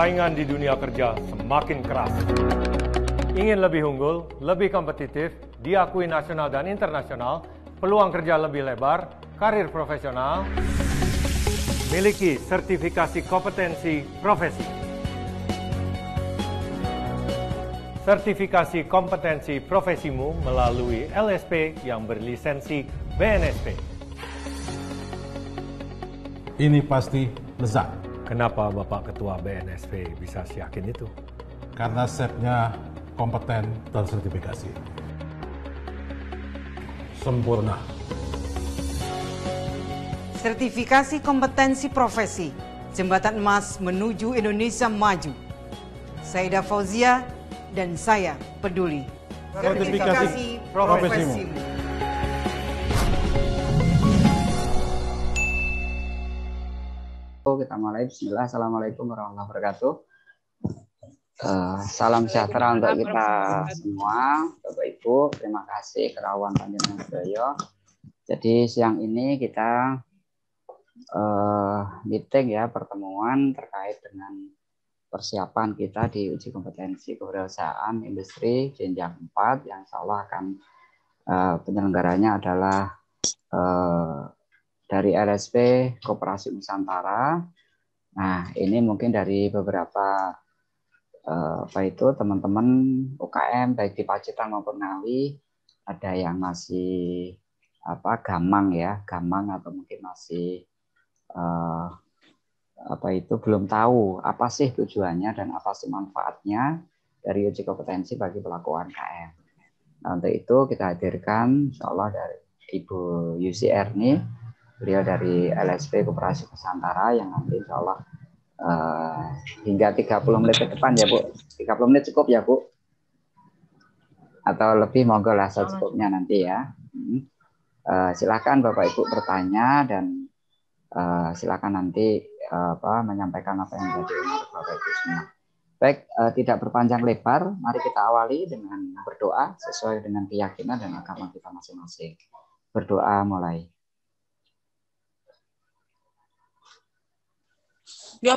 persaingan di dunia kerja semakin keras. Ingin lebih unggul, lebih kompetitif, diakui nasional dan internasional, peluang kerja lebih lebar, karir profesional, miliki sertifikasi kompetensi profesi. Sertifikasi kompetensi profesimu melalui LSP yang berlisensi BNSP. Ini pasti lezat Kenapa Bapak Ketua BNSP bisa yakin itu? karena setnya kompeten dan sertifikasi. Sempurna. Sertifikasi kompetensi profesi Jembatan Emas menuju Indonesia Maju. Saida Fauzia dan saya peduli. Sertifikasi profesimu. Kita mulai. Bismillah. Assalamualaikum warahmatullahi wabarakatuh. Eh, salam sejahtera untuk kita semua Bapak Ibu. Terima kasih kerawan panjenengan sedaya jadi siang ini kita eh, meeting ya pertemuan terkait dengan persiapan kita di uji kompetensi kewirausahaan industri jenjang 4 yang insya Allah akan eh, penyelenggaranya adalah eh, dari LSP Koperasi Nusantara. Nah, ini mungkin dari beberapa eh, apa itu teman-teman UKM baik di Pacitan maupun Ngawi ada yang masih apa gamang ya, gamang atau mungkin masih eh, apa itu belum tahu apa sih tujuannya dan apa sih manfaatnya dari uji kompetensi bagi pelaku UMKM. Nah, untuk itu kita hadirkan insya Allah dari Ibu Yusi Erni beliau dari LSP Koperasi Nusantara yang nanti insya Allah eh, hingga 30 menit ke depan ya Bu. 30 menit cukup ya Bu? Atau lebih monggo lah secukupnya nanti ya. Hmm. Eh, silakan Bapak Ibu bertanya dan eh, silakan nanti eh, apa menyampaikan apa yang menurut Bapak Ibu semua. Baik, eh, tidak berpanjang lebar, mari kita awali dengan berdoa sesuai dengan keyakinan dan agama kita masing-masing. Berdoa mulai. Ya.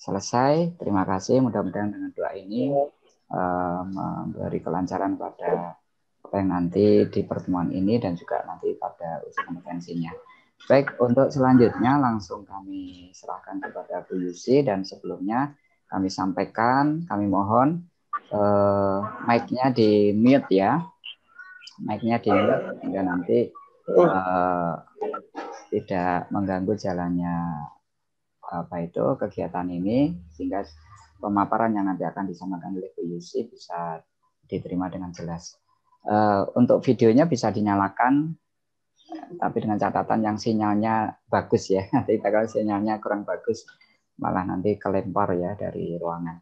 Selesai, terima kasih. Mudah-mudahan dengan doa ini eh, memberi kelancaran pada apa yang nanti di pertemuan ini dan juga nanti pada uji kompetensinya. Baik, untuk selanjutnya langsung kami serahkan kepada Bu Yusi dan sebelumnya kami sampaikan, kami mohon eh, mic-nya di mute ya. Mic-nya di mute sehingga nanti eh, tidak mengganggu jalannya apa itu kegiatan ini sehingga pemaparan yang nanti akan disampaikan oleh Bu Yusi bisa diterima dengan jelas. Eh, untuk videonya bisa dinyalakan tapi dengan catatan yang sinyalnya bagus ya. Nanti kalau sinyalnya kurang bagus malah nanti kelempar ya dari ruangan.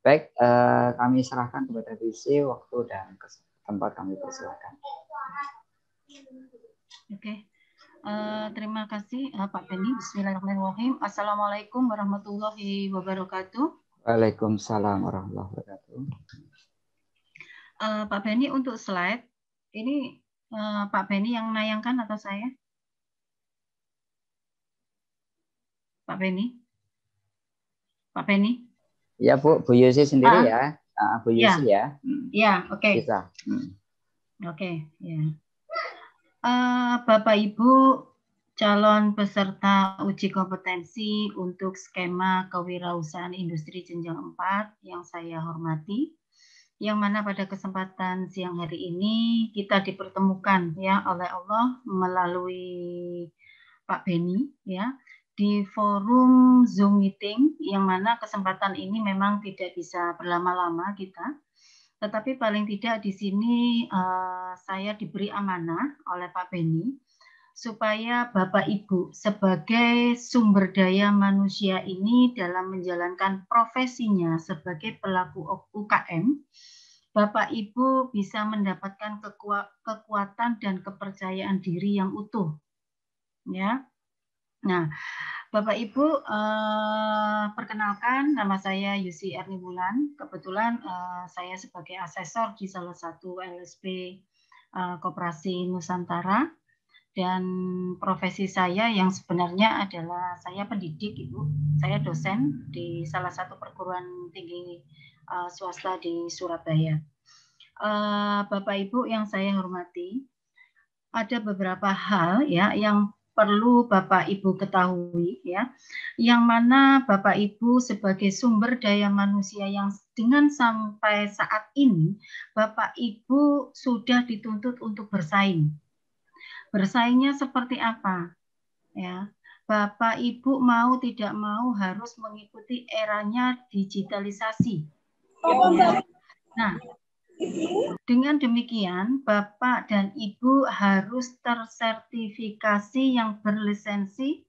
Baik, eh, kami serahkan kepada Yusi waktu dan tempat kami persilakan. Oke. Eh, terima kasih eh, Pak Penny. Bismillahirrahmanirrahim. Assalamualaikum warahmatullahi wabarakatuh. Waalaikumsalam warahmatullahi wabarakatuh. Eh, Pak Penny untuk slide ini eh, Pak Penny yang menayangkan atau saya? Pak Penny? Pak Penny? Ya Bu, Bu Yusi sendiri Ah. ya. Ah, Bu Ya. Yusi ya. Hmm, Ya, oke. Bisa. Hmm. Oke, ya. Eh, Bapak Ibu calon peserta uji kompetensi untuk skema kewirausahaan industri jenjang 4 yang saya hormati, yang mana pada kesempatan siang hari ini kita dipertemukan ya oleh Allah melalui Pak Beni ya di forum Zoom meeting yang mana kesempatan ini memang tidak bisa berlama-lama kita tetapi paling tidak di sini eh, saya diberi amanah oleh Pak Beni supaya Bapak Ibu sebagai sumber daya manusia ini dalam menjalankan profesinya sebagai pelaku UKM, Bapak Ibu bisa mendapatkan kekua- kekuatan dan kepercayaan diri yang utuh. Ya. Nah, Bapak Ibu, eh, perkenalkan nama saya Yusi Erni Bulan. Kebetulan eh, saya sebagai asesor di salah satu LSP eh, Koperasi Nusantara dan profesi saya yang sebenarnya adalah saya pendidik Ibu. Saya dosen di salah satu perguruan tinggi uh, swasta di Surabaya. Uh, Bapak Ibu yang saya hormati, ada beberapa hal ya yang perlu Bapak Ibu ketahui ya, yang mana Bapak Ibu sebagai sumber daya manusia yang dengan sampai saat ini Bapak Ibu sudah dituntut untuk bersaing Bersaingnya seperti apa? Ya, Bapak Ibu mau tidak mau harus mengikuti eranya digitalisasi. Ya. Nah, dengan demikian Bapak dan Ibu harus tersertifikasi yang berlisensi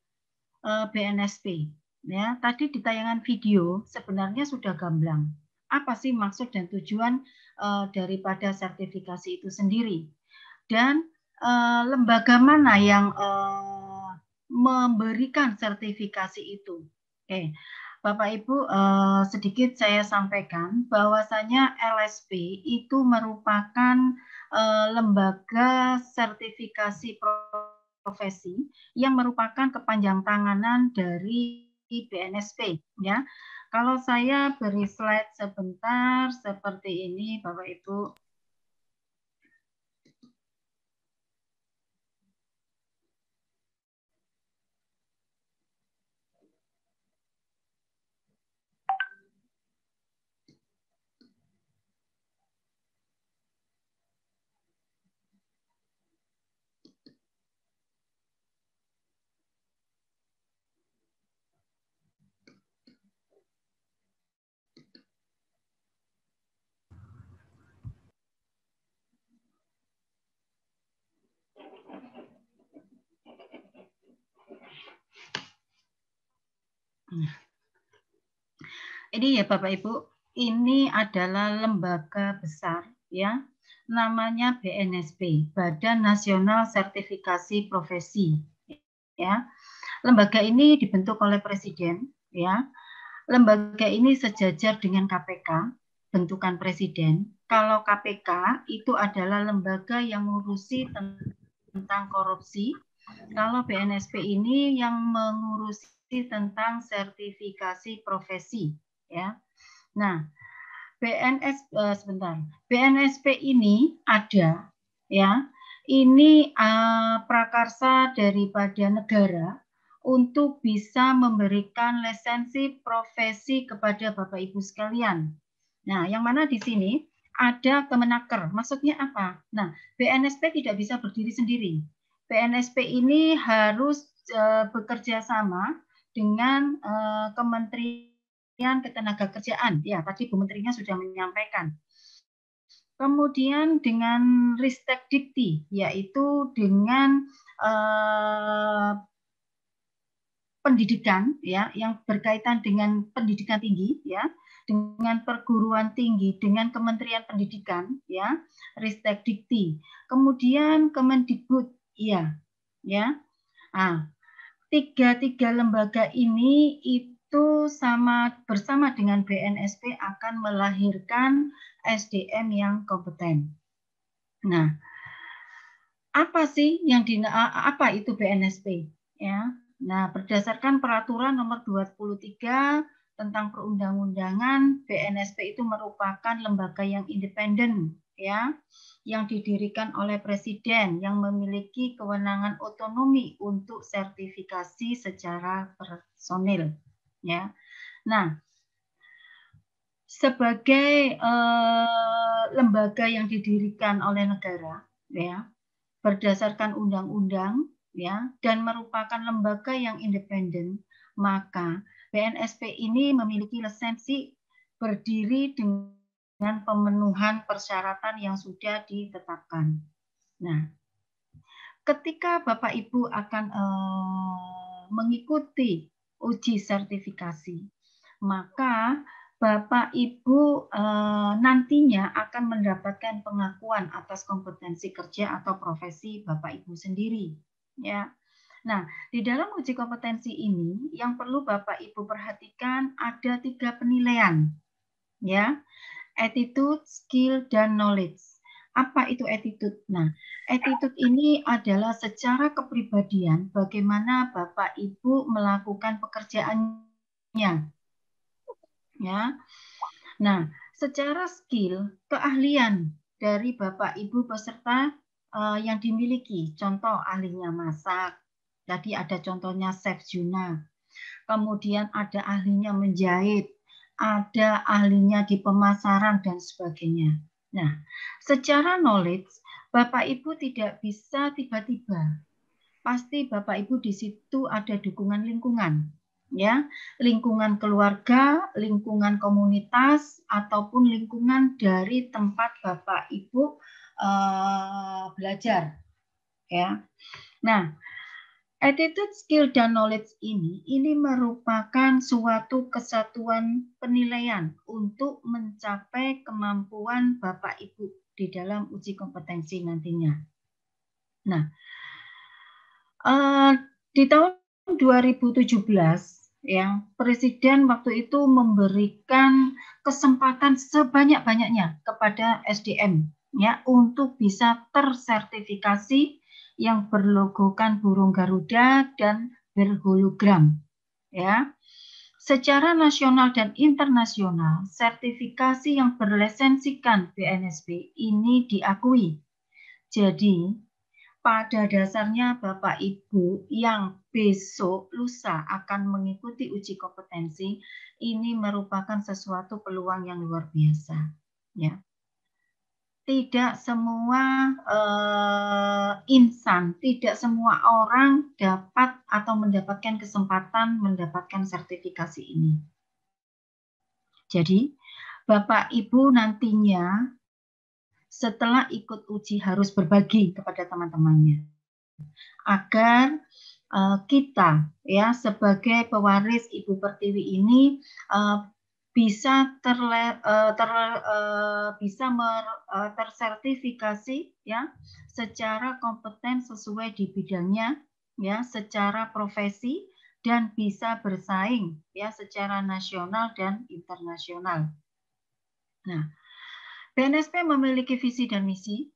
eh, BNSP. Ya, tadi di tayangan video sebenarnya sudah gamblang. Apa sih maksud dan tujuan uh, daripada sertifikasi itu sendiri? Dan uh, lembaga mana yang memberikan sertifikasi itu. Oke, Bapak Ibu, uh, sedikit saya sampaikan bahwasanya LSP itu merupakan uh, lembaga sertifikasi profesi yang merupakan kepanjang tanganan dari BNSP ya. Kalau saya beri slide sebentar seperti ini Bapak Ibu Ini ya Bapak Ibu, ini adalah lembaga besar ya, namanya BNSP, Badan Nasional Sertifikasi Profesi. Ya. Lembaga ini dibentuk oleh presiden ya. Lembaga ini sejajar dengan KPK, bentukan presiden. Kalau KPK itu adalah lembaga yang mengurusi tentang korupsi. Kalau BNSP ini yang mengurusi tentang sertifikasi profesi ya. Nah, BNS uh, eh, sebentar. BNSP ini ada ya. Ini uh, prakarsa daripada negara untuk bisa memberikan lisensi profesi kepada Bapak Ibu sekalian. Nah, yang mana di sini ada Kemenaker. Maksudnya apa? Nah, BNSP tidak bisa berdiri sendiri. BNSP ini harus uh, bekerja sama dengan uh, Kementerian Ketenagakerjaan. Ya, tadi Bu Menterinya sudah menyampaikan. Kemudian dengan Ristek Dikti, yaitu dengan eh, pendidikan ya yang berkaitan dengan pendidikan tinggi ya dengan perguruan tinggi dengan Kementerian Pendidikan ya Ristek Dikti kemudian Kemendikbud ya ya ah tiga tiga lembaga ini itu itu sama bersama dengan BNSP akan melahirkan SDM yang kompeten. Nah, apa sih yang di apa itu BNSP ya? Nah, berdasarkan peraturan nomor 23 tentang perundang-undangan, BNSP itu merupakan lembaga yang independen ya, yang didirikan oleh presiden yang memiliki kewenangan otonomi untuk sertifikasi secara personil ya. Nah, sebagai eh, lembaga yang didirikan oleh negara ya berdasarkan undang-undang ya dan merupakan lembaga yang independen maka BNSP ini memiliki lisensi berdiri dengan pemenuhan persyaratan yang sudah ditetapkan. Nah, ketika Bapak Ibu akan eh, mengikuti uji sertifikasi. Maka Bapak Ibu eh, nantinya akan mendapatkan pengakuan atas kompetensi kerja atau profesi Bapak Ibu sendiri. Ya. Nah, di dalam uji kompetensi ini yang perlu Bapak Ibu perhatikan ada tiga penilaian. Ya. Attitude, skill, dan knowledge. Apa itu attitude? Nah, attitude ini adalah secara kepribadian bagaimana Bapak Ibu melakukan pekerjaannya. Ya. Nah, secara skill, keahlian dari Bapak Ibu peserta uh, yang dimiliki. Contoh ahlinya masak. Tadi ada contohnya Chef Juna. Kemudian ada ahlinya menjahit, ada ahlinya di pemasaran dan sebagainya. Nah, secara knowledge, Bapak Ibu tidak bisa tiba-tiba. Pasti Bapak Ibu di situ ada dukungan lingkungan, ya, lingkungan keluarga, lingkungan komunitas, ataupun lingkungan dari tempat Bapak Ibu uh, belajar, ya. Nah, Attitude, skill, dan knowledge ini, ini merupakan suatu kesatuan penilaian untuk mencapai kemampuan Bapak Ibu di dalam uji kompetensi nantinya. Nah, uh, di tahun 2017 ya Presiden waktu itu memberikan kesempatan sebanyak-banyaknya kepada SDM ya untuk bisa tersertifikasi yang berlogokan burung Garuda dan berhologram. Ya. Secara nasional dan internasional, sertifikasi yang berlesensikan BNSP ini diakui. Jadi, pada dasarnya Bapak Ibu yang besok lusa akan mengikuti uji kompetensi ini merupakan sesuatu peluang yang luar biasa ya tidak semua uh, insan, tidak semua orang dapat atau mendapatkan kesempatan mendapatkan sertifikasi ini. Jadi, Bapak Ibu nantinya setelah ikut uji harus berbagi kepada teman-temannya agar uh, kita ya sebagai pewaris Ibu Pertiwi ini uh, bisa terle, uh, ter, uh, bisa mer, uh, tersertifikasi ya secara kompeten sesuai di bidangnya ya secara profesi dan bisa bersaing ya secara nasional dan internasional. Nah, BNSP memiliki visi dan misi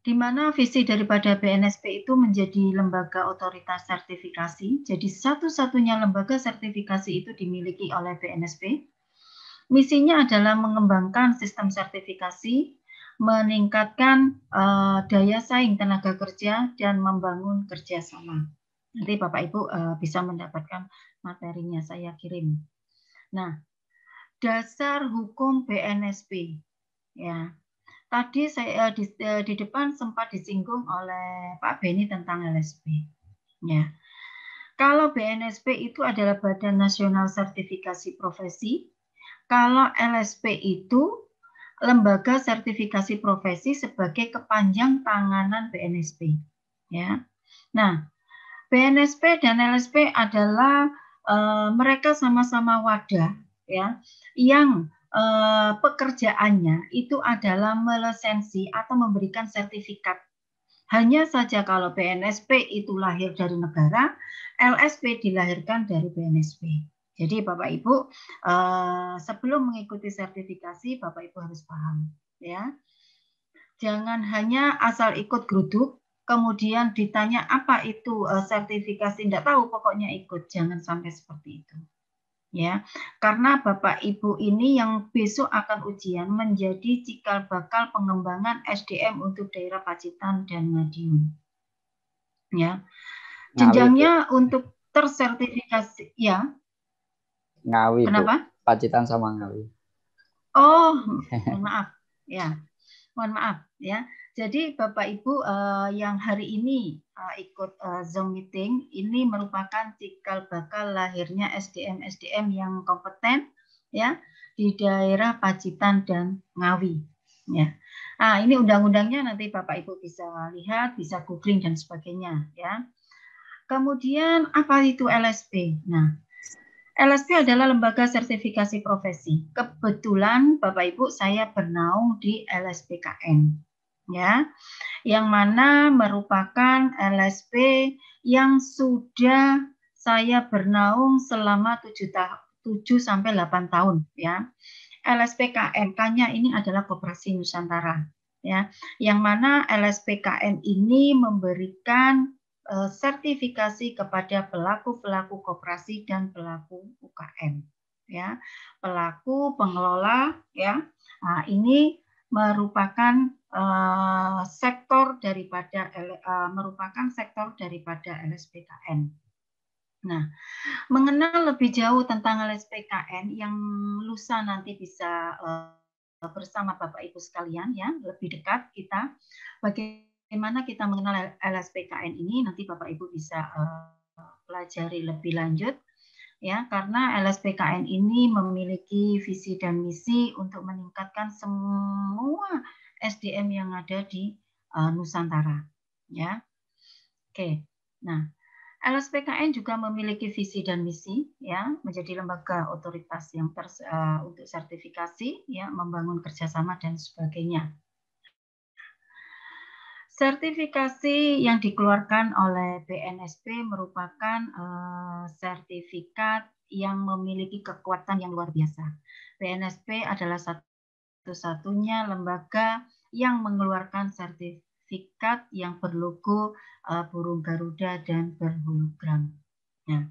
di mana visi daripada BNSP itu menjadi lembaga otoritas sertifikasi. Jadi satu-satunya lembaga sertifikasi itu dimiliki oleh BNSP. Misinya adalah mengembangkan sistem sertifikasi, meningkatkan uh, daya saing tenaga kerja dan membangun kerjasama. Nanti Bapak Ibu uh, bisa mendapatkan materinya saya kirim. Nah, dasar hukum BNSP ya tadi saya eh, di, eh, di depan sempat disinggung oleh Pak Beni tentang LSP. Ya. Kalau BNSP itu adalah Badan Nasional Sertifikasi Profesi, kalau LSP itu lembaga sertifikasi profesi sebagai kepanjang tanganan BNSP. Ya. Nah, BNSP dan LSP adalah uh, mereka sama-sama wadah ya yang eh, pekerjaannya itu adalah melesensi atau memberikan sertifikat. Hanya saja kalau BNSP itu lahir dari negara, LSP dilahirkan dari BNSP. Jadi Bapak Ibu eh, sebelum mengikuti sertifikasi Bapak Ibu harus paham ya. Jangan hanya asal ikut geruduk kemudian ditanya apa itu eh, sertifikasi tidak tahu pokoknya ikut jangan sampai seperti itu ya. Karena Bapak Ibu ini yang besok akan ujian menjadi cikal bakal pengembangan SDM untuk daerah Pacitan dan Madiun ya. Jenjangnya Ngawi, untuk tersertifikasi ya. Ngawi kenapa? Bu. Pacitan sama Ngawi. Oh maaf ya. Mohon maaf ya jadi Bapak Ibu uh, yang hari ini uh, ikut uh, Zoom meeting ini merupakan cikal bakal lahirnya SDM-SDM yang kompeten ya di daerah Pacitan dan Ngawi ya. Nah, ini undang-undangnya nanti Bapak Ibu bisa lihat, bisa googling dan sebagainya ya. Kemudian apa itu LSP? Nah, LSP adalah lembaga sertifikasi profesi. Kebetulan Bapak Ibu saya bernaung di LSPKN ya yang mana merupakan LSP yang sudah saya bernaung selama 7 tahun 7 sampai 8 tahun ya. LSPKN, K-nya ini adalah Koperasi Nusantara. Ya, yang mana LSPKN ini memberikan uh, sertifikasi kepada pelaku-pelaku koperasi dan pelaku UKM. Ya, pelaku pengelola ya. Nah, ini merupakan uh, sektor daripada uh, merupakan sektor daripada LSPKN. Nah, mengenal lebih jauh tentang LSPKN yang lusa nanti bisa uh, bersama Bapak Ibu sekalian ya, lebih dekat kita bagaimana kita mengenal LSPKN ini nanti Bapak Ibu bisa uh, pelajari lebih lanjut ya karena LSPKN ini memiliki visi dan misi untuk meningkatkan semua SDM yang ada di uh, Nusantara ya. Oke. Nah, LSPKN juga memiliki visi dan misi ya menjadi lembaga otoritas yang ter, uh, untuk sertifikasi ya membangun kerjasama dan sebagainya. Sertifikasi yang dikeluarkan oleh BNSP merupakan uh, sertifikat yang memiliki kekuatan yang luar biasa. BNSP adalah satu-satunya lembaga yang mengeluarkan sertifikat yang berlogo uh, burung Garuda dan berhologram. Nah,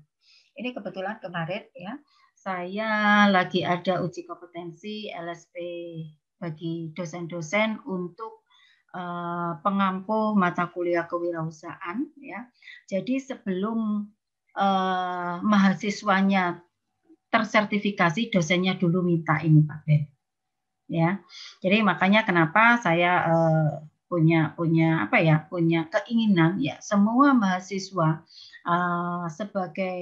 ini kebetulan kemarin ya saya lagi ada uji kompetensi LSP bagi dosen-dosen untuk uh, pengampu mata kuliah kewirausahaan ya. Jadi sebelum uh, mahasiswanya tersertifikasi dosennya dulu minta ini Pak Ben. Ya. Jadi makanya kenapa saya uh, punya punya apa ya punya keinginan ya semua mahasiswa uh, sebagai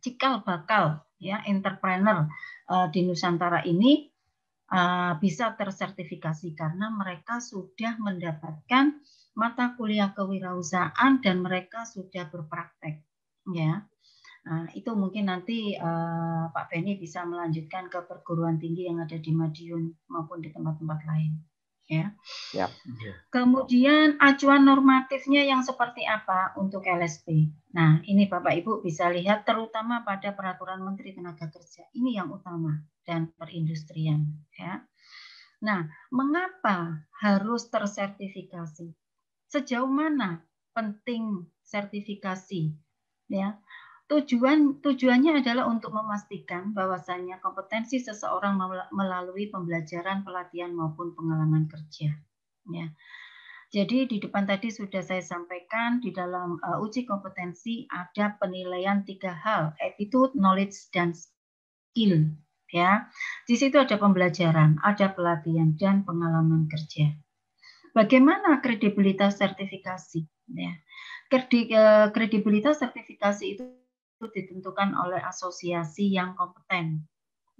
cikal bakal ya entrepreneur uh, di Nusantara ini uh, bisa tersertifikasi karena mereka sudah mendapatkan mata kuliah kewirausahaan dan mereka sudah berpraktek ya. Nah, itu mungkin nanti uh, Pak Beni bisa melanjutkan ke perguruan tinggi yang ada di Madiun maupun di tempat-tempat lain ya. Yep. Kemudian acuan normatifnya yang seperti apa untuk LSP? Nah, ini Bapak Ibu bisa lihat terutama pada peraturan Menteri Tenaga Kerja. Ini yang utama dan perindustrian ya. Nah, mengapa harus tersertifikasi? Sejauh mana penting sertifikasi? Ya, Tujuan tujuannya adalah untuk memastikan bahwasannya kompetensi seseorang melalui pembelajaran, pelatihan maupun pengalaman kerja. Ya. Jadi di depan tadi sudah saya sampaikan di dalam uh, uji kompetensi ada penilaian tiga hal, attitude, knowledge, dan skill. Ya, di situ ada pembelajaran, ada pelatihan dan pengalaman kerja. Bagaimana kredibilitas sertifikasi? Ya, eh, kredibilitas sertifikasi itu itu ditentukan oleh asosiasi yang kompeten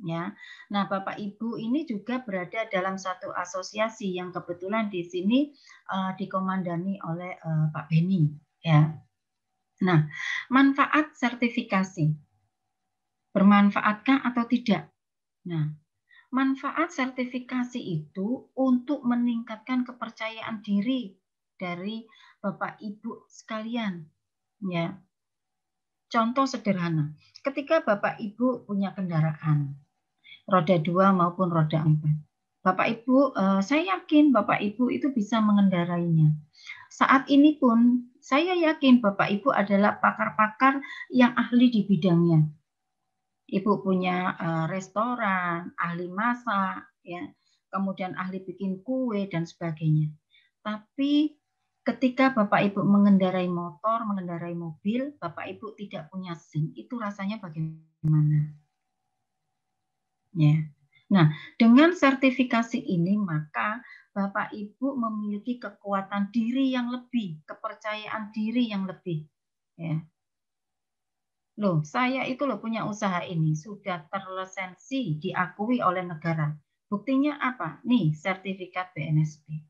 ya. Nah, Bapak Ibu ini juga berada dalam satu asosiasi yang kebetulan di sini uh, dikomandani oleh uh, Pak Beni ya. Nah, manfaat sertifikasi bermanfaatkah atau tidak? Nah, manfaat sertifikasi itu untuk meningkatkan kepercayaan diri dari Bapak Ibu sekalian ya Contoh sederhana, ketika Bapak Ibu punya kendaraan, roda dua maupun roda empat. Bapak Ibu, eh, saya yakin Bapak Ibu itu bisa mengendarainya. Saat ini pun saya yakin Bapak Ibu adalah pakar-pakar yang ahli di bidangnya. Ibu punya eh, restoran, ahli masak, ya, kemudian ahli bikin kue dan sebagainya. Tapi ketika Bapak Ibu mengendarai motor, mengendarai mobil, Bapak Ibu tidak punya SIM, itu rasanya bagaimana? Ya. Nah, dengan sertifikasi ini maka Bapak Ibu memiliki kekuatan diri yang lebih, kepercayaan diri yang lebih. Ya. Loh, saya itu loh punya usaha ini sudah terlisensi, diakui oleh negara. Buktinya apa? Nih, sertifikat BNSP.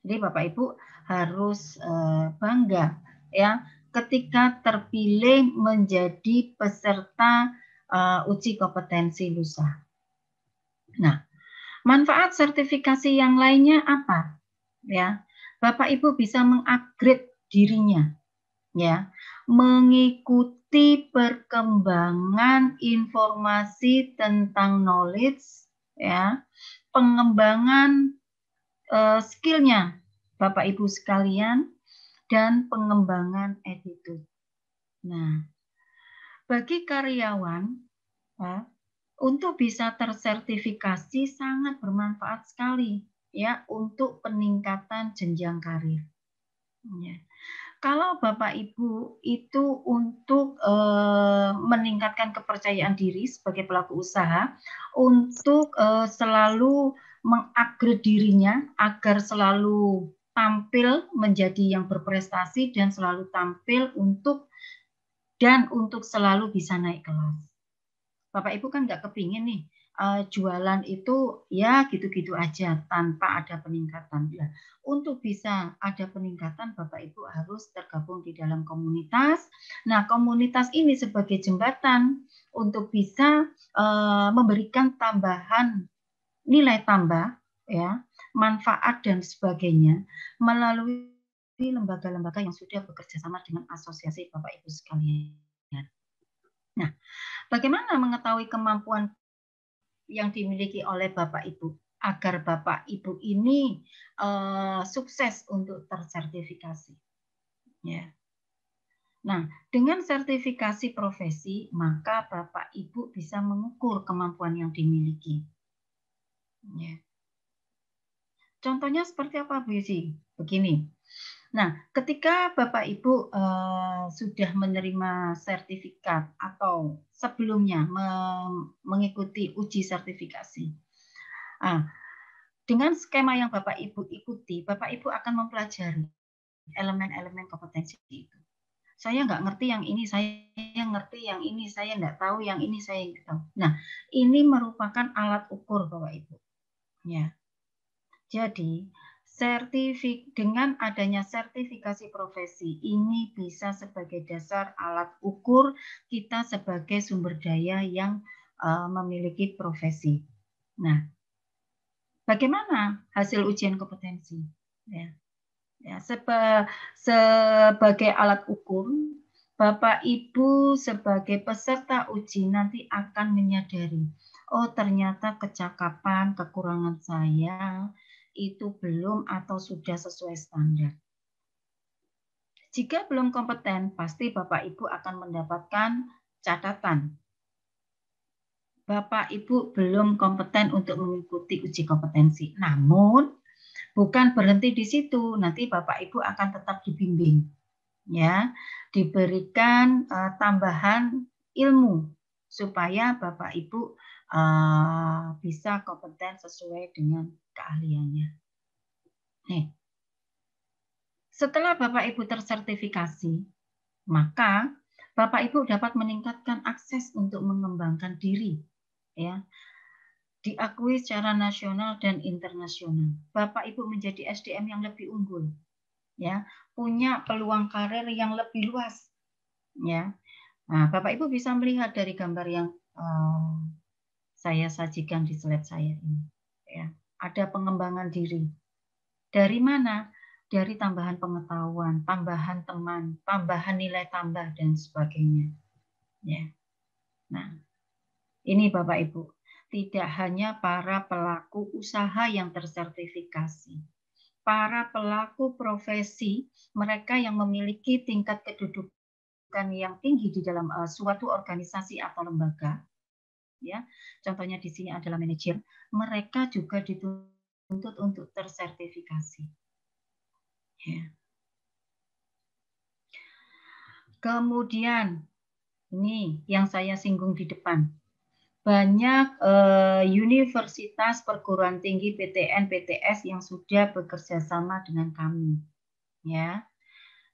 Jadi Bapak Ibu harus eh, bangga ya ketika terpilih menjadi peserta uh, uji kompetensi lusa. Nah, manfaat sertifikasi yang lainnya apa? Ya, Bapak Ibu bisa mengupgrade dirinya. ya mengikuti perkembangan informasi tentang knowledge ya pengembangan uh, skillnya Bapak Ibu sekalian dan pengembangan attitude. Nah, bagi karyawan ya, untuk bisa tersertifikasi sangat bermanfaat sekali ya untuk peningkatan jenjang karir. Ya. Kalau Bapak Ibu itu untuk eh, meningkatkan kepercayaan diri sebagai pelaku usaha, untuk eh, selalu mengupgrade dirinya agar selalu tampil menjadi yang berprestasi dan selalu tampil untuk dan untuk selalu bisa naik kelas. Bapak Ibu kan nggak kepingin nih uh, jualan itu ya gitu-gitu aja tanpa ada peningkatan. Ya, untuk bisa ada peningkatan Bapak Ibu harus tergabung di dalam komunitas. Nah, komunitas ini sebagai jembatan untuk bisa uh, memberikan tambahan nilai tambah ya manfaat dan sebagainya melalui lembaga-lembaga yang sudah bekerja sama dengan asosiasi Bapak Ibu sekalian. Nah, bagaimana mengetahui kemampuan yang dimiliki oleh Bapak Ibu agar Bapak Ibu ini uh, sukses untuk tersertifikasi? Ya. Nah, dengan sertifikasi profesi, maka Bapak Ibu bisa mengukur kemampuan yang dimiliki. Ya. Contohnya seperti apa Bu Yusi? Begini. Nah, ketika Bapak Ibu uh, sudah menerima sertifikat atau sebelumnya me mengikuti uji sertifikasi, uh, dengan skema yang Bapak Ibu ikuti, Bapak Ibu akan mempelajari elemen-elemen kompetensi itu. Saya nggak ngerti yang ini, saya ngerti yang ini, saya nggak tahu yang ini, saya nggak tahu. Nah, ini merupakan alat ukur Bapak Ibu. Ya, jadi, sertifik dengan adanya sertifikasi profesi ini bisa sebagai dasar alat ukur kita sebagai sumber daya yang uh, memiliki profesi. Nah, bagaimana hasil ujian kompetensi? Ya, ya seba, sebagai alat ukur, Bapak Ibu sebagai peserta uji nanti akan menyadari, oh ternyata kecakapan, kekurangan saya itu belum atau sudah sesuai standar. Jika belum kompeten, pasti Bapak Ibu akan mendapatkan catatan. Bapak Ibu belum kompeten untuk mengikuti uji kompetensi. Namun bukan berhenti di situ, nanti Bapak Ibu akan tetap dibimbing. Ya, diberikan uh, tambahan ilmu supaya Bapak Ibu uh, bisa kompeten sesuai dengan keahliannya. Nih, setelah Bapak Ibu tersertifikasi, maka Bapak Ibu dapat meningkatkan akses untuk mengembangkan diri, ya, diakui secara nasional dan internasional. Bapak Ibu menjadi SDM yang lebih unggul, ya, punya peluang karir yang lebih luas, ya. Nah, Bapak Ibu bisa melihat dari gambar yang uh, saya sajikan di slide saya ini. Ya, ada pengembangan diri. Dari mana? Dari tambahan pengetahuan, tambahan teman, tambahan nilai tambah dan sebagainya. Ya. Nah, ini Bapak Ibu, tidak hanya para pelaku usaha yang tersertifikasi. Para pelaku profesi, mereka yang memiliki tingkat kedudukan yang tinggi di dalam uh, suatu organisasi atau lembaga, ya. Contohnya di sini adalah manajer. Mereka juga dituntut untuk tersertifikasi. Ya. Kemudian ini yang saya singgung di depan. Banyak eh, universitas perguruan tinggi PTN PTS yang sudah bekerja sama dengan kami ya.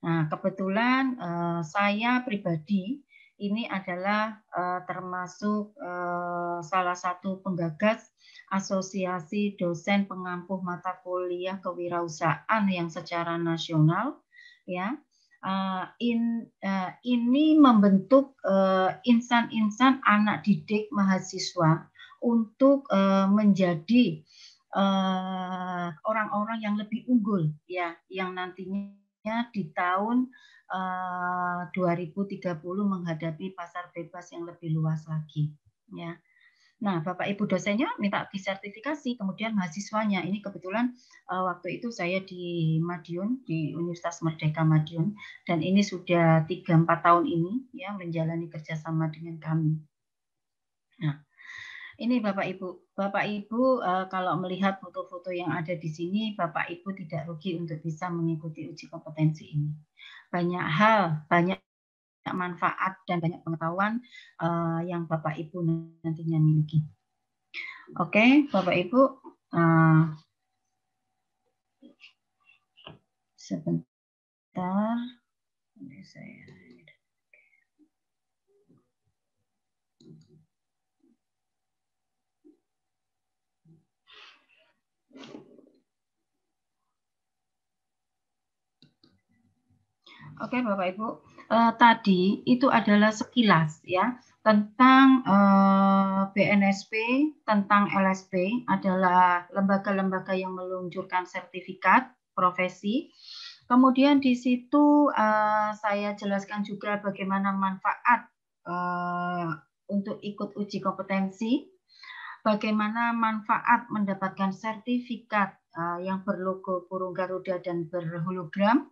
Nah kebetulan eh, saya pribadi ini adalah uh, termasuk uh, salah satu penggagas Asosiasi Dosen Pengampuh Mata Kuliah Kewirausahaan yang secara nasional ya. Uh, in, uh, ini membentuk insan-insan uh, anak didik mahasiswa untuk uh, menjadi orang-orang uh, yang lebih unggul ya yang nantinya di tahun uh, 2030 menghadapi pasar bebas yang lebih luas lagi ya. Nah, Bapak Ibu dosennya minta disertifikasi, kemudian mahasiswanya ini kebetulan uh, waktu itu saya di Madiun di Universitas Merdeka Madiun dan ini sudah 3 4 tahun ini ya menjalani kerjasama dengan kami. Nah, ini Bapak Ibu, Bapak Ibu uh, kalau melihat foto-foto yang ada di sini, Bapak Ibu tidak rugi untuk bisa mengikuti uji kompetensi ini. Banyak hal, banyak manfaat dan banyak pengetahuan uh, yang Bapak Ibu nantinya miliki. Oke, Bapak Ibu, uh, sebentar, ini saya Oke, Bapak Ibu. Uh, tadi itu adalah sekilas ya tentang uh, eh, BNSP, tentang LSP adalah lembaga-lembaga yang meluncurkan sertifikat profesi. Kemudian di situ uh, saya jelaskan juga bagaimana manfaat uh, untuk ikut uji kompetensi, bagaimana manfaat mendapatkan sertifikat uh, yang berlogo burung Garuda dan berhologram,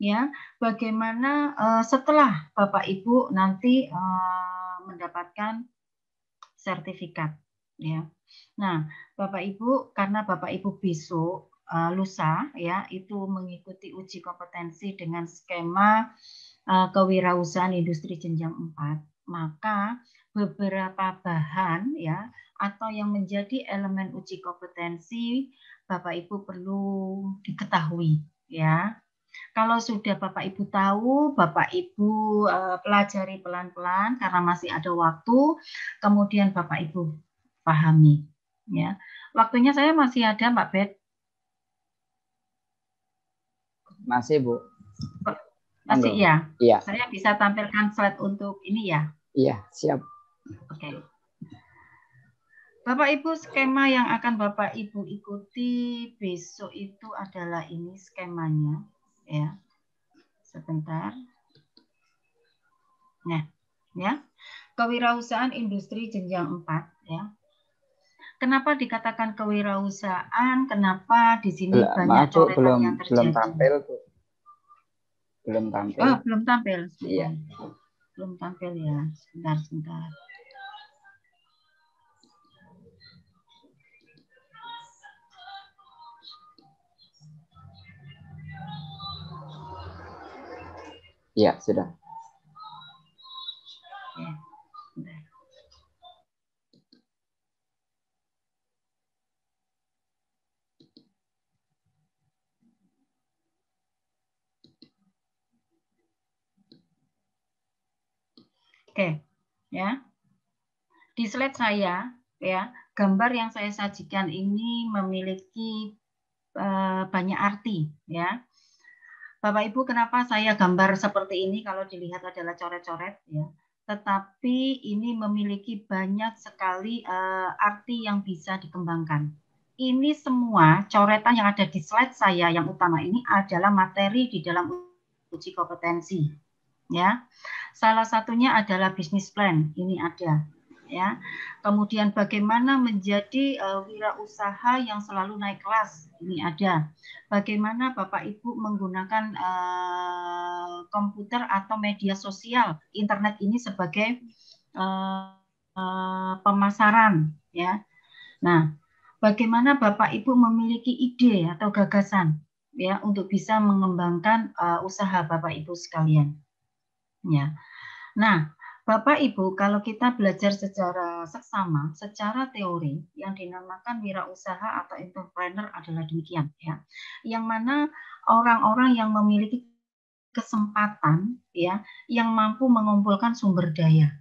ya bagaimana uh, setelah Bapak Ibu nanti uh, mendapatkan sertifikat ya. Nah, Bapak Ibu karena Bapak Ibu besok uh, lusa ya itu mengikuti uji kompetensi dengan skema uh, kewirausahaan industri jenjang 4, maka beberapa bahan ya atau yang menjadi elemen uji kompetensi Bapak Ibu perlu diketahui ya kalau sudah Bapak Ibu tahu, Bapak Ibu uh, pelajari pelan-pelan karena masih ada waktu, kemudian Bapak Ibu pahami. Ya, waktunya saya masih ada, Mbak Bet. Masih, Bu. Masih ya? Iya. Saya bisa tampilkan slide untuk ini ya? Iya, siap. Oke. Bapak Ibu, skema yang akan Bapak Ibu ikuti besok itu adalah ini skemanya ya. Sebentar. Nah, ya. Kewirausahaan industri jenjang 4 ya. Kenapa dikatakan kewirausahaan? Kenapa di sini banyak maaf, belum, yang terjadi? Belum tampil, Bu. Belum tampil. Oh, belum tampil. Iya. Belum tampil ya. Sebentar, sebentar. Iya, sudah. Ya, Oke, ya. Di slide saya, ya, gambar yang saya sajikan ini memiliki uh, banyak arti, ya. Bapak Ibu, kenapa saya gambar seperti ini kalau dilihat adalah coret-coret ya. Tetapi ini memiliki banyak sekali uh, arti yang bisa dikembangkan. Ini semua coretan yang ada di slide saya yang utama ini adalah materi di dalam uji kompetensi. Ya, salah satunya adalah bisnis plan. Ini ada ya. Kemudian bagaimana menjadi uh, wirausaha yang selalu naik kelas, ini ada. Bagaimana Bapak Ibu menggunakan uh, komputer atau media sosial, internet ini sebagai uh, uh, pemasaran, ya. Nah, bagaimana Bapak Ibu memiliki ide atau gagasan, ya, untuk bisa mengembangkan uh, usaha Bapak Ibu sekalian, ya. Nah, Bapak Ibu, kalau kita belajar secara seksama, secara teori yang dinamakan wirausaha atau entrepreneur adalah demikian ya. Yang mana orang-orang yang memiliki kesempatan ya, yang mampu mengumpulkan sumber daya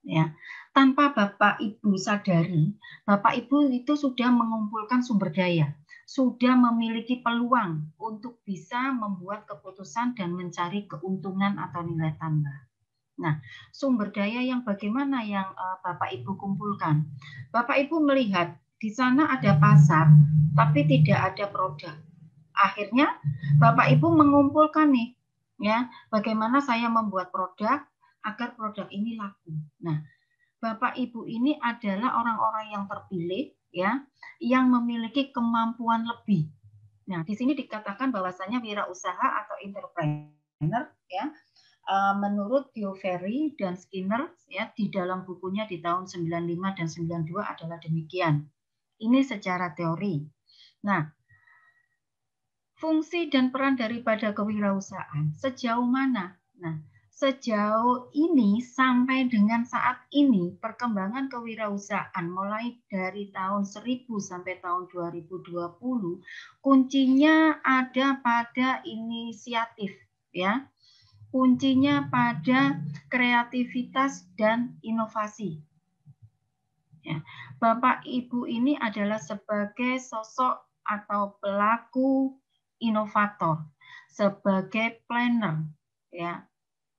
ya. Tanpa Bapak Ibu sadari, Bapak Ibu itu sudah mengumpulkan sumber daya, sudah memiliki peluang untuk bisa membuat keputusan dan mencari keuntungan atau nilai tambah. Nah, sumber daya yang bagaimana yang uh, Bapak Ibu kumpulkan? Bapak Ibu melihat di sana ada pasar, tapi tidak ada produk. akhirnya Bapak Ibu mengumpulkan nih ya bagaimana saya membuat produk agar produk ini laku. Nah, Bapak Ibu ini adalah orang-orang yang terpilih ya yang memiliki kemampuan lebih. Nah, di sini dikatakan bahwasanya wirausaha atau entrepreneur ya eh, menurut Theo Ferry dan Skinner ya di dalam bukunya di tahun 95 dan 92 adalah demikian. Ini secara teori. Nah, fungsi dan peran daripada kewirausahaan sejauh mana? Nah, sejauh ini sampai dengan saat ini perkembangan kewirausahaan mulai dari tahun 1000 sampai tahun 2020 kuncinya ada pada inisiatif ya. Kuncinya pada kreativitas dan inovasi. Ya. Bapak Ibu ini adalah sebagai sosok atau pelaku inovator, sebagai planner, ya.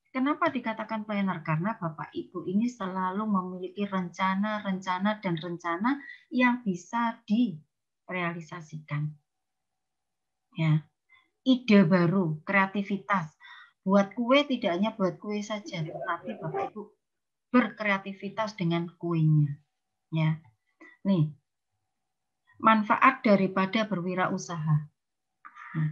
Kenapa dikatakan planner? Karena Bapak Ibu ini selalu memiliki rencana, rencana dan rencana yang bisa direalisasikan. Ya. Ide baru, kreativitas. Buat kue tidak hanya buat kue saja, tetapi Bapak Ibu berkreativitas dengan kuenya. Ya. Nih, manfaat daripada berwirausaha. Nah,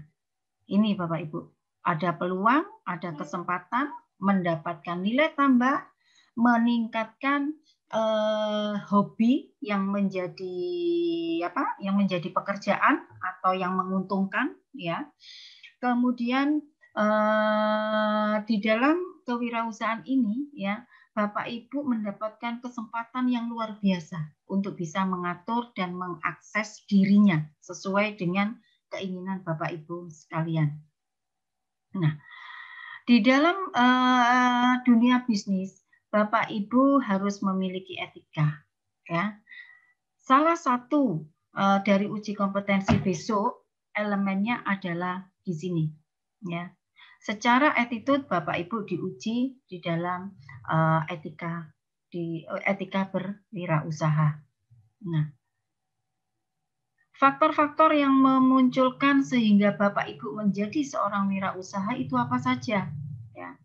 ini Bapak Ibu, ada peluang, ada kesempatan mendapatkan nilai tambah, meningkatkan eh, hobi yang menjadi apa? Yang menjadi pekerjaan atau yang menguntungkan, ya. Kemudian eh, di dalam kewirausahaan ini, ya, Bapak Ibu mendapatkan kesempatan yang luar biasa untuk bisa mengatur dan mengakses dirinya sesuai dengan keinginan Bapak Ibu sekalian. Nah, di dalam uh, dunia bisnis, Bapak Ibu harus memiliki etika. Ya, salah satu uh, dari uji kompetensi besok elemennya adalah di sini. Ya, secara attitude Bapak Ibu diuji di dalam uh, etika di etika berwirausaha. Nah, Faktor-faktor yang memunculkan sehingga Bapak Ibu menjadi seorang wirausaha itu apa saja? Ya.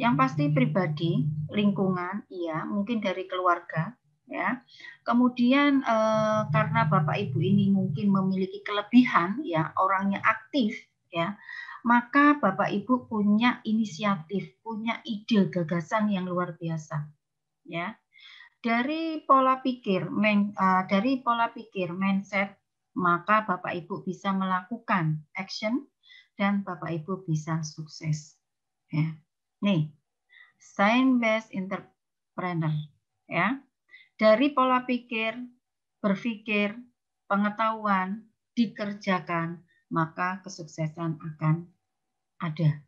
Yang pasti pribadi, lingkungan, iya, mungkin dari keluarga, ya. Kemudian eh, karena Bapak Ibu ini mungkin memiliki kelebihan, ya, orangnya aktif, ya, maka Bapak Ibu punya inisiatif, punya ide, gagasan yang luar biasa, ya dari pola pikir, men, uh, dari pola pikir mindset, maka Bapak Ibu bisa melakukan action dan Bapak Ibu bisa sukses. Ya. Nih, sign based entrepreneur ya. Dari pola pikir, berpikir, pengetahuan dikerjakan, maka kesuksesan akan ada.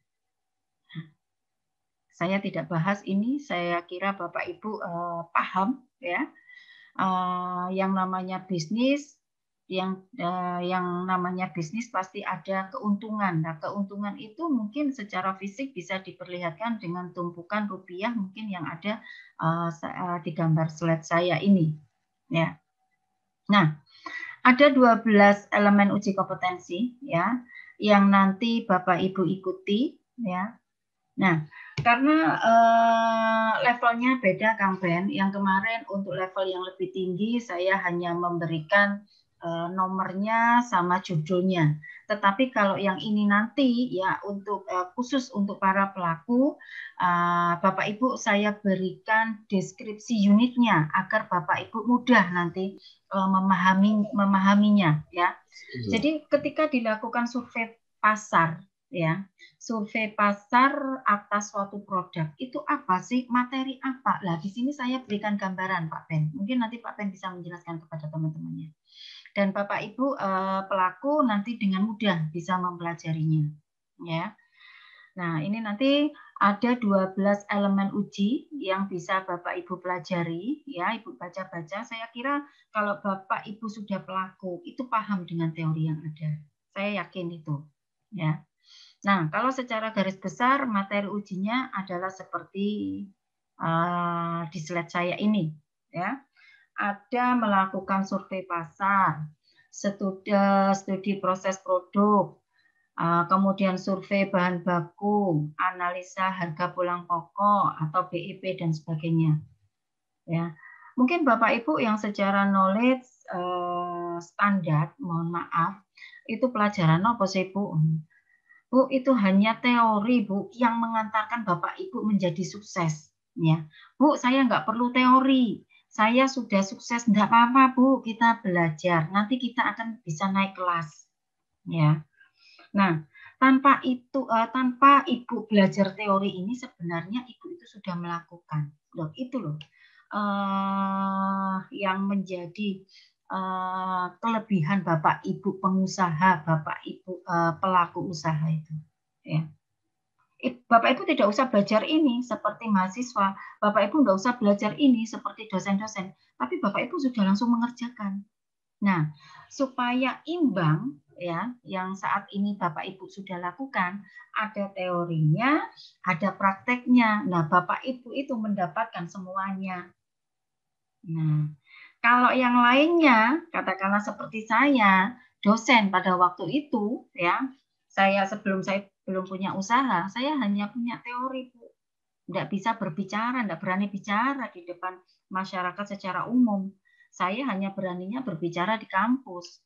Saya tidak bahas ini, saya kira Bapak Ibu uh, paham ya. Uh, yang namanya bisnis yang uh, yang namanya bisnis pasti ada keuntungan. Nah, keuntungan itu mungkin secara fisik bisa diperlihatkan dengan tumpukan rupiah mungkin yang ada uh, di gambar slide saya ini. Ya. Nah, ada 12 elemen uji kompetensi ya yang nanti Bapak Ibu ikuti ya. Nah, karena uh, levelnya beda Kang Ben. Yang kemarin untuk level yang lebih tinggi saya hanya memberikan uh, nomornya sama judulnya. Tetapi kalau yang ini nanti ya untuk uh, khusus untuk para pelaku uh, Bapak Ibu saya berikan deskripsi unitnya agar Bapak Ibu mudah nanti memahami memahaminya ya. Iya. Jadi ketika dilakukan survei pasar ya survei pasar atas suatu produk itu apa sih materi apa lah di sini saya berikan gambaran Pak Ben mungkin nanti Pak Ben bisa menjelaskan kepada teman-temannya dan Bapak Ibu eh, pelaku nanti dengan mudah bisa mempelajarinya ya. Nah ini nanti ada 12 elemen uji yang bisa Bapak Ibu pelajari ya. Ibu baca-baca. Saya kira kalau Bapak Ibu sudah pelaku itu paham dengan teori yang ada. Saya yakin itu ya. Nah, kalau secara garis besar materi ujinya adalah seperti uh, di slide saya ini, ya. Ada melakukan survei pasar. studi, studi proses produk, uh, kemudian survei bahan baku, analisa harga pulang pokok atau BIP dan sebagainya. Ya, mungkin Bapak Ibu yang secara knowledge uh, standar, mohon maaf, itu pelajaran apa sih Bu? Bu, itu hanya teori Bu yang mengantarkan Bapak Ibu menjadi sukses. Ya, Bu, saya nggak perlu teori saya sudah sukses, enggak apa-apa Bu, kita belajar. Nanti kita akan bisa naik kelas. Ya. Nah, tanpa itu uh, tanpa Ibu belajar teori ini sebenarnya Ibu itu sudah melakukan. Loh, itu loh. Uh, yang menjadi uh, kelebihan Bapak Ibu pengusaha, Bapak Ibu uh, pelaku usaha itu. Ya. Bapak Ibu tidak usah belajar ini seperti mahasiswa, Bapak Ibu nggak usah belajar ini seperti dosen-dosen, tapi Bapak Ibu sudah langsung mengerjakan. Nah, supaya imbang ya, yang saat ini Bapak Ibu sudah lakukan, ada teorinya, ada prakteknya. Nah, Bapak Ibu itu mendapatkan semuanya. Nah, kalau yang lainnya, katakanlah seperti saya, dosen pada waktu itu, ya, saya sebelum saya belum punya usaha, saya hanya punya teori, Bu. Tidak bisa berbicara, tidak berani bicara di depan masyarakat secara umum. Saya hanya beraninya berbicara di kampus.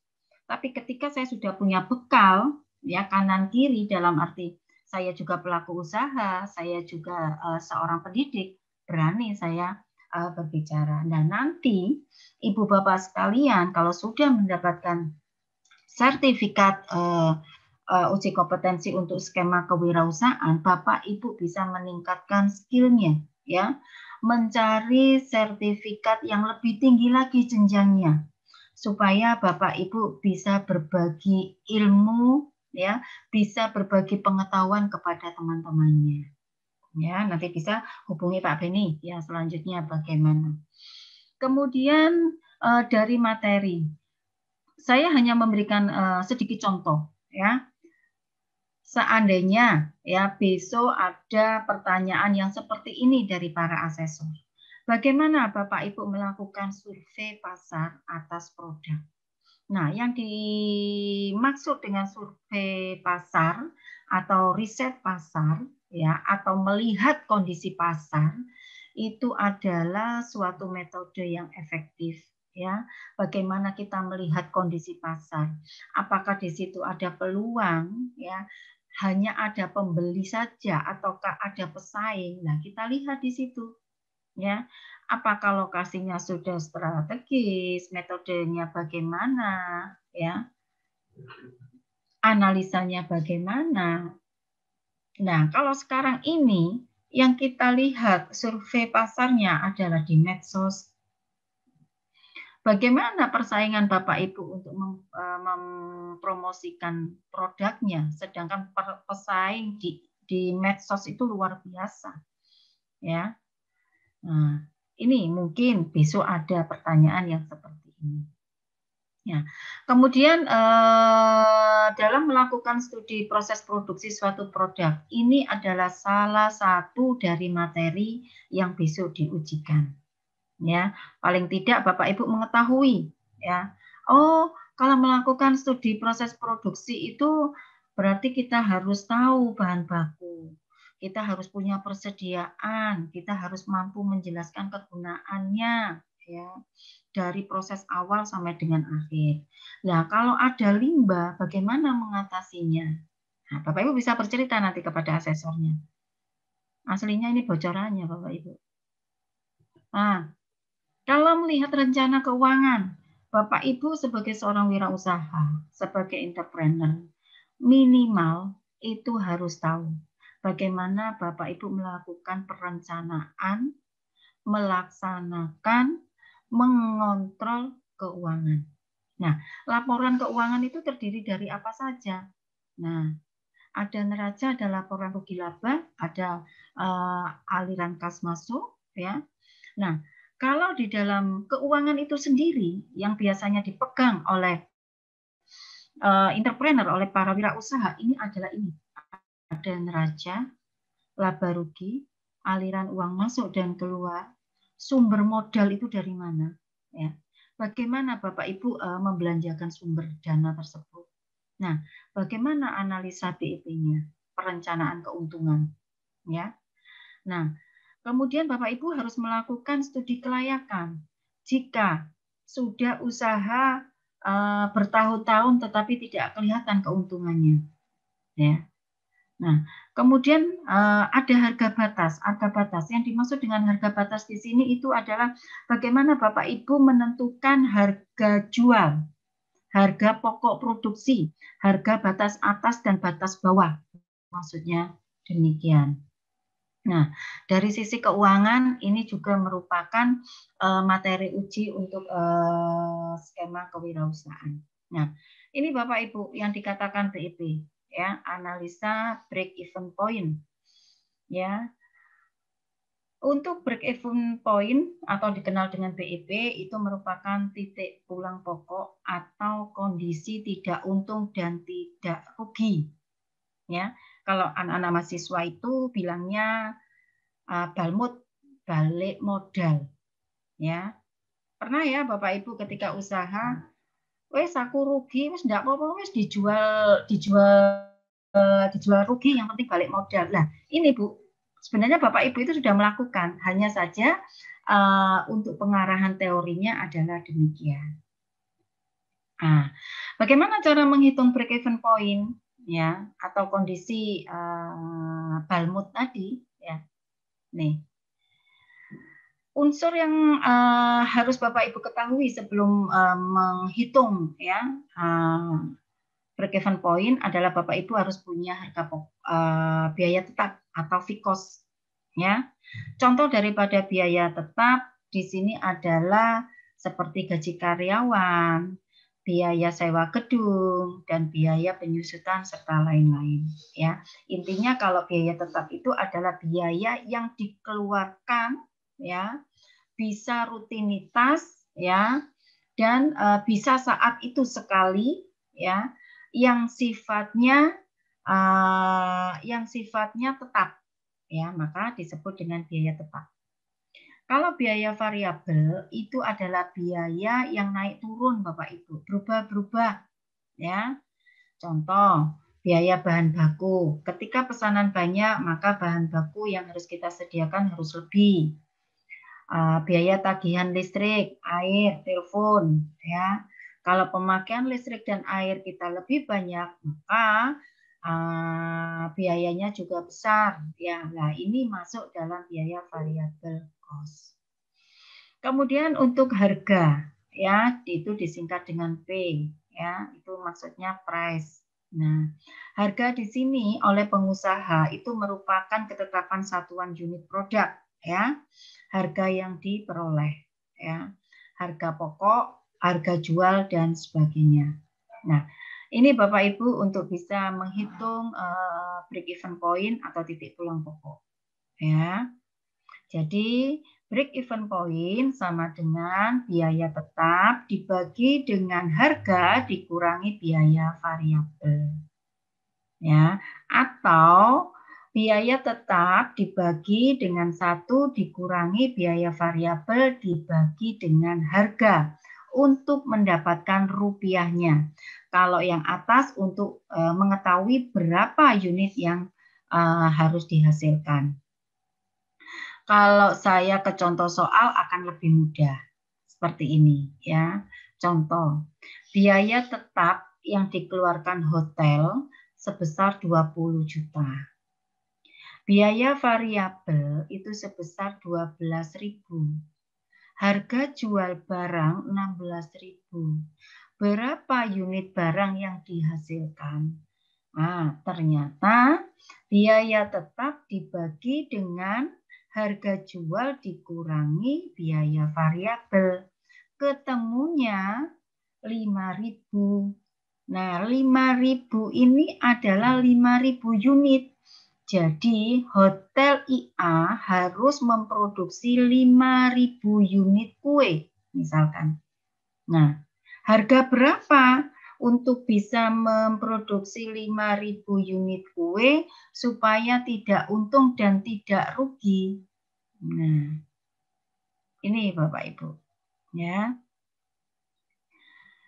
Tapi ketika saya sudah punya bekal, ya kanan kiri dalam arti saya juga pelaku usaha, saya juga uh, seorang pendidik, berani saya uh, berbicara. Dan nanti ibu bapak sekalian kalau sudah mendapatkan sertifikat uh, uh, uji kompetensi untuk skema kewirausahaan, Bapak Ibu bisa meningkatkan skillnya, ya, mencari sertifikat yang lebih tinggi lagi jenjangnya, supaya Bapak Ibu bisa berbagi ilmu, ya, bisa berbagi pengetahuan kepada teman-temannya. Ya, nanti bisa hubungi Pak Beni ya selanjutnya bagaimana. Kemudian uh, dari materi, saya hanya memberikan uh, sedikit contoh ya seandainya ya besok ada pertanyaan yang seperti ini dari para asesor. Bagaimana Bapak Ibu melakukan survei pasar atas produk? Nah, yang dimaksud dengan survei pasar atau riset pasar ya atau melihat kondisi pasar itu adalah suatu metode yang efektif ya bagaimana kita melihat kondisi pasar apakah di situ ada peluang ya hanya ada pembeli saja ataukah ada pesaing. Nah, kita lihat di situ. Ya, apakah lokasinya sudah strategis, metodenya bagaimana, ya. Analisanya bagaimana. Nah, kalau sekarang ini yang kita lihat survei pasarnya adalah di medsos, Bagaimana persaingan Bapak Ibu untuk e, mempromosikan produknya, sedangkan pesaing di di medsos itu luar biasa, ya. Nah, ini mungkin besok ada pertanyaan yang seperti ini. Ya. Kemudian eh, dalam melakukan studi proses produksi suatu produk, ini adalah salah satu dari materi yang besok diujikan ya. Paling tidak Bapak Ibu mengetahui ya. Oh kalau melakukan studi proses produksi itu berarti kita harus tahu bahan baku. Kita harus punya persediaan kita harus mampu menjelaskan kegunaannya ya dari proses awal sampai dengan akhir. Nah kalau ada limbah bagaimana mengatasinya? Nah, Bapak Ibu bisa bercerita nanti kepada asesornya. Aslinya ini bocorannya Bapak Ibu. Nah, kalau melihat rencana keuangan, Bapak Ibu sebagai seorang wirausaha, sebagai entrepreneur, minimal itu harus tahu bagaimana Bapak Ibu melakukan perencanaan, melaksanakan, mengontrol keuangan. Nah, laporan keuangan itu terdiri dari apa saja? Nah, ada neraca, ada laporan rugi laba, ada uh, aliran kas masuk, ya. Nah, kalau di dalam keuangan itu sendiri yang biasanya dipegang oleh uh, entrepreneur, oleh para wirausaha, ini adalah ini. Ada neraca, laba rugi, aliran uang masuk dan keluar, sumber modal itu dari mana? Ya. bagaimana Bapak Ibu uh, membelanjakan sumber dana tersebut. Nah, bagaimana analisa BEP-nya, perencanaan keuntungan, ya. Nah, kemudian Bapak Ibu harus melakukan studi kelayakan. Jika sudah usaha uh, bertahun-tahun tetapi tidak kelihatan keuntungannya, ya. Nah, kemudian uh, ada harga batas. Harga batas yang dimaksud dengan harga batas di sini itu adalah bagaimana Bapak Ibu menentukan harga jual, harga pokok produksi, harga batas atas dan batas bawah. Maksudnya demikian. Nah, dari sisi keuangan ini juga merupakan uh, materi uji untuk uh, skema kewirausahaan. Nah, ini Bapak Ibu yang dikatakan BIP ya analisa break even point ya untuk break even point atau dikenal dengan BEP itu merupakan titik pulang pokok atau kondisi tidak untung dan tidak rugi. Ya, kalau anak-anak mahasiswa itu bilangnya uh, balmut balik modal. Ya. Pernah ya Bapak Ibu ketika usaha wes aku rugi wes ndak apa-apa wes dijual dijual uh, dijual rugi yang penting balik modal. Lah ini bu sebenarnya bapak ibu itu sudah melakukan. Hanya saja uh, untuk pengarahan teorinya adalah demikian. Nah bagaimana cara menghitung break even point ya atau kondisi uh, balmut tadi ya nih unsur yang uh, harus Bapak Ibu ketahui sebelum uh, menghitung ya uh, break even point adalah Bapak Ibu harus punya harga uh, biaya tetap atau FICOS ya. Contoh daripada biaya tetap di sini adalah seperti gaji karyawan, biaya sewa gedung dan biaya penyusutan serta lain-lain ya. Intinya kalau biaya tetap itu adalah biaya yang dikeluarkan ya bisa rutinitas ya dan uh, bisa saat itu sekali ya yang sifatnya uh, yang sifatnya tetap ya maka disebut dengan biaya tetap. Kalau biaya variabel itu adalah biaya yang naik turun Bapak Ibu, berubah-berubah ya. Contoh, biaya bahan baku. Ketika pesanan banyak, maka bahan baku yang harus kita sediakan harus lebih uh, biaya tagihan listrik, air, telepon, ya. Kalau pemakaian listrik dan air kita lebih banyak, maka uh, biayanya juga besar, ya. Nah, ini masuk dalam biaya variabel cost. Kemudian untuk harga, ya, itu disingkat dengan P, ya. Itu maksudnya price. Nah, harga di sini oleh pengusaha itu merupakan ketetapan satuan unit produk, ya harga yang diperoleh ya harga pokok harga jual dan sebagainya nah ini Bapak Ibu untuk bisa menghitung uh, break even point atau titik pulang pokok ya jadi break even point sama dengan biaya tetap dibagi dengan harga dikurangi biaya variabel ya atau biaya tetap dibagi dengan satu dikurangi biaya variabel dibagi dengan harga untuk mendapatkan rupiahnya. Kalau yang atas untuk uh, mengetahui berapa unit yang uh, harus dihasilkan. Kalau saya ke contoh soal akan lebih mudah seperti ini ya. Contoh, biaya tetap yang dikeluarkan hotel sebesar 20 juta. Biaya variabel itu sebesar 12.000. Harga jual barang 16.000. Berapa unit barang yang dihasilkan? Nah, ternyata biaya tetap dibagi dengan harga jual dikurangi biaya variabel. Ketemunya 5.000. Nah, 5.000 ini adalah 5.000 unit. Jadi hotel IA harus memproduksi 5.000 unit kue misalkan. Nah, harga berapa untuk bisa memproduksi 5.000 unit kue supaya tidak untung dan tidak rugi? Nah, ini Bapak Ibu. Ya.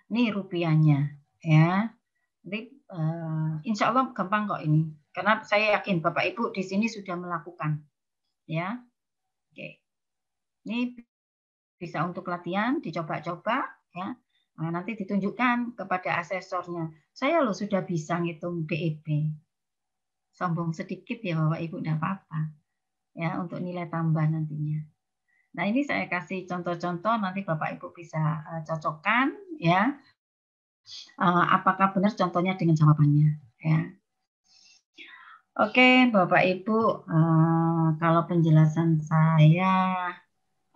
Ini rupiahnya ya. Nanti uh, insya Allah gampang kok ini. Karena saya yakin Bapak Ibu di sini sudah melakukan. Ya. Oke. Ini bisa untuk latihan, dicoba-coba ya. Nah, nanti ditunjukkan kepada asesornya. Saya loh sudah bisa ngitung BEP. Sombong sedikit ya Bapak Ibu, tidak apa-apa. Ya, untuk nilai tambah nantinya. Nah, ini saya kasih contoh-contoh nanti Bapak Ibu bisa uh, cocokkan ya. Uh, apakah benar contohnya dengan jawabannya ya. Oke, Bapak Ibu, uh, kalau penjelasan saya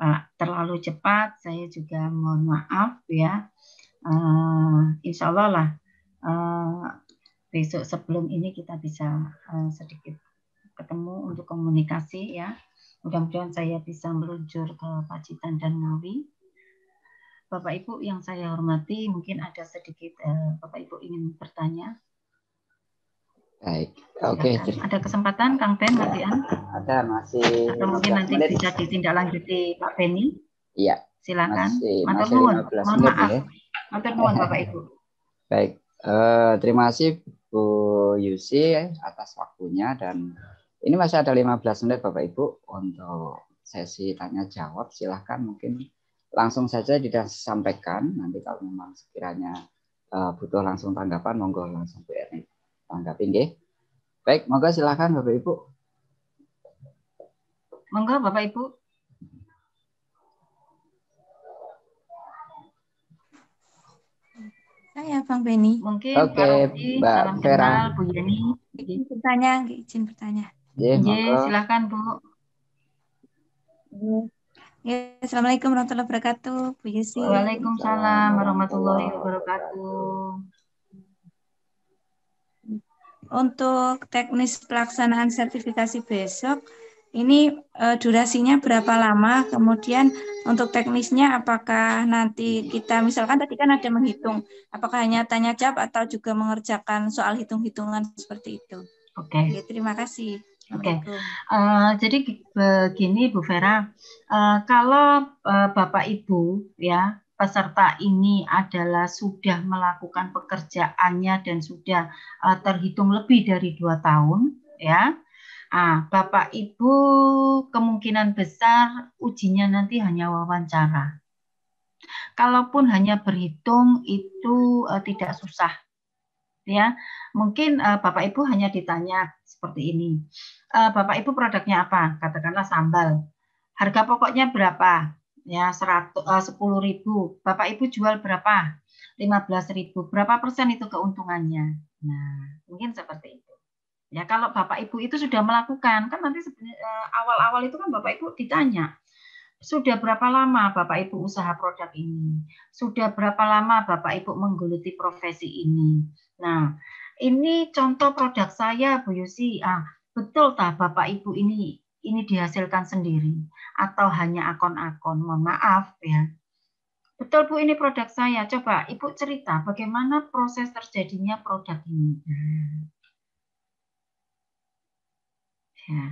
uh, terlalu cepat, saya juga mohon maaf ya uh, insya Allah lah uh, besok sebelum ini kita bisa uh, sedikit ketemu untuk komunikasi ya. Mudah-mudahan saya bisa meluncur ke Pacitan dan Ngawi. Bapak Ibu yang saya hormati, mungkin ada sedikit uh, Bapak Ibu ingin bertanya. Baik, oke. Okay. Ada kesempatan Kang Ben, Mas Ian? Ada, masih. Atau mungkin nanti menit. bisa ditindaklanjuti Pak Beni? Iya. Silakan. Masih, masih Mohon maaf. Ya. Matur nuwun Bapak Ibu. Baik, uh, terima kasih Bu Yusi atas waktunya dan ini masih ada 15 menit Bapak Ibu untuk sesi tanya jawab. Silahkan mungkin langsung saja disampaikan. Nanti kalau memang sekiranya uh, butuh langsung tanggapan, monggo langsung Bu Erni tanggapi nggih. Baik, monggo silahkan Bapak Ibu. Monggo Bapak Ibu. Saya Bang Beni. Mungkin Oke, okay, Mbak Vera. Bu Yani. Izin bertanya, izin bertanya. Ya, silakan Bu. Ya, Assalamualaikum warahmatullahi wabarakatuh, Bu Yusi. Waalaikumsalam warahmatullahi wabarakatuh. Untuk teknis pelaksanaan sertifikasi besok, ini uh, durasinya berapa lama? Kemudian untuk teknisnya apakah nanti kita misalkan tadi kan ada menghitung, apakah hanya tanya jawab atau juga mengerjakan soal hitung-hitungan seperti itu? Oke. Okay. Oke, terima kasih. Oke, okay. uh, eh, jadi begini Bu Vera, uh, kalau uh, Bapak Ibu ya peserta ini adalah sudah melakukan pekerjaannya dan sudah uh, terhitung lebih dari dua tahun, ya, Ah, Bapak Ibu kemungkinan besar ujinya nanti hanya wawancara. Kalaupun hanya berhitung itu uh, tidak susah. Ya, mungkin uh, Bapak Ibu hanya ditanya seperti ini. Uh, Bapak Ibu produknya apa? Katakanlah sambal. Harga pokoknya berapa? Ya, 100 uh, 10.000. Bapak Ibu jual berapa? 15.000. Berapa persen itu keuntungannya? Nah, mungkin seperti itu. Ya kalau Bapak Ibu itu sudah melakukan, kan nanti eh, awal-awal itu kan Bapak Ibu ditanya, sudah berapa lama Bapak Ibu usaha produk ini? Sudah berapa lama Bapak Ibu menggeluti profesi ini? Nah, ini contoh produk saya Bu Yusi. Ah, betul tak Bapak Ibu ini ini dihasilkan sendiri atau hanya akun-akun? Mohon maaf ya. Betul Bu, ini produk saya. Coba Ibu cerita bagaimana proses terjadinya produk ini. Ya.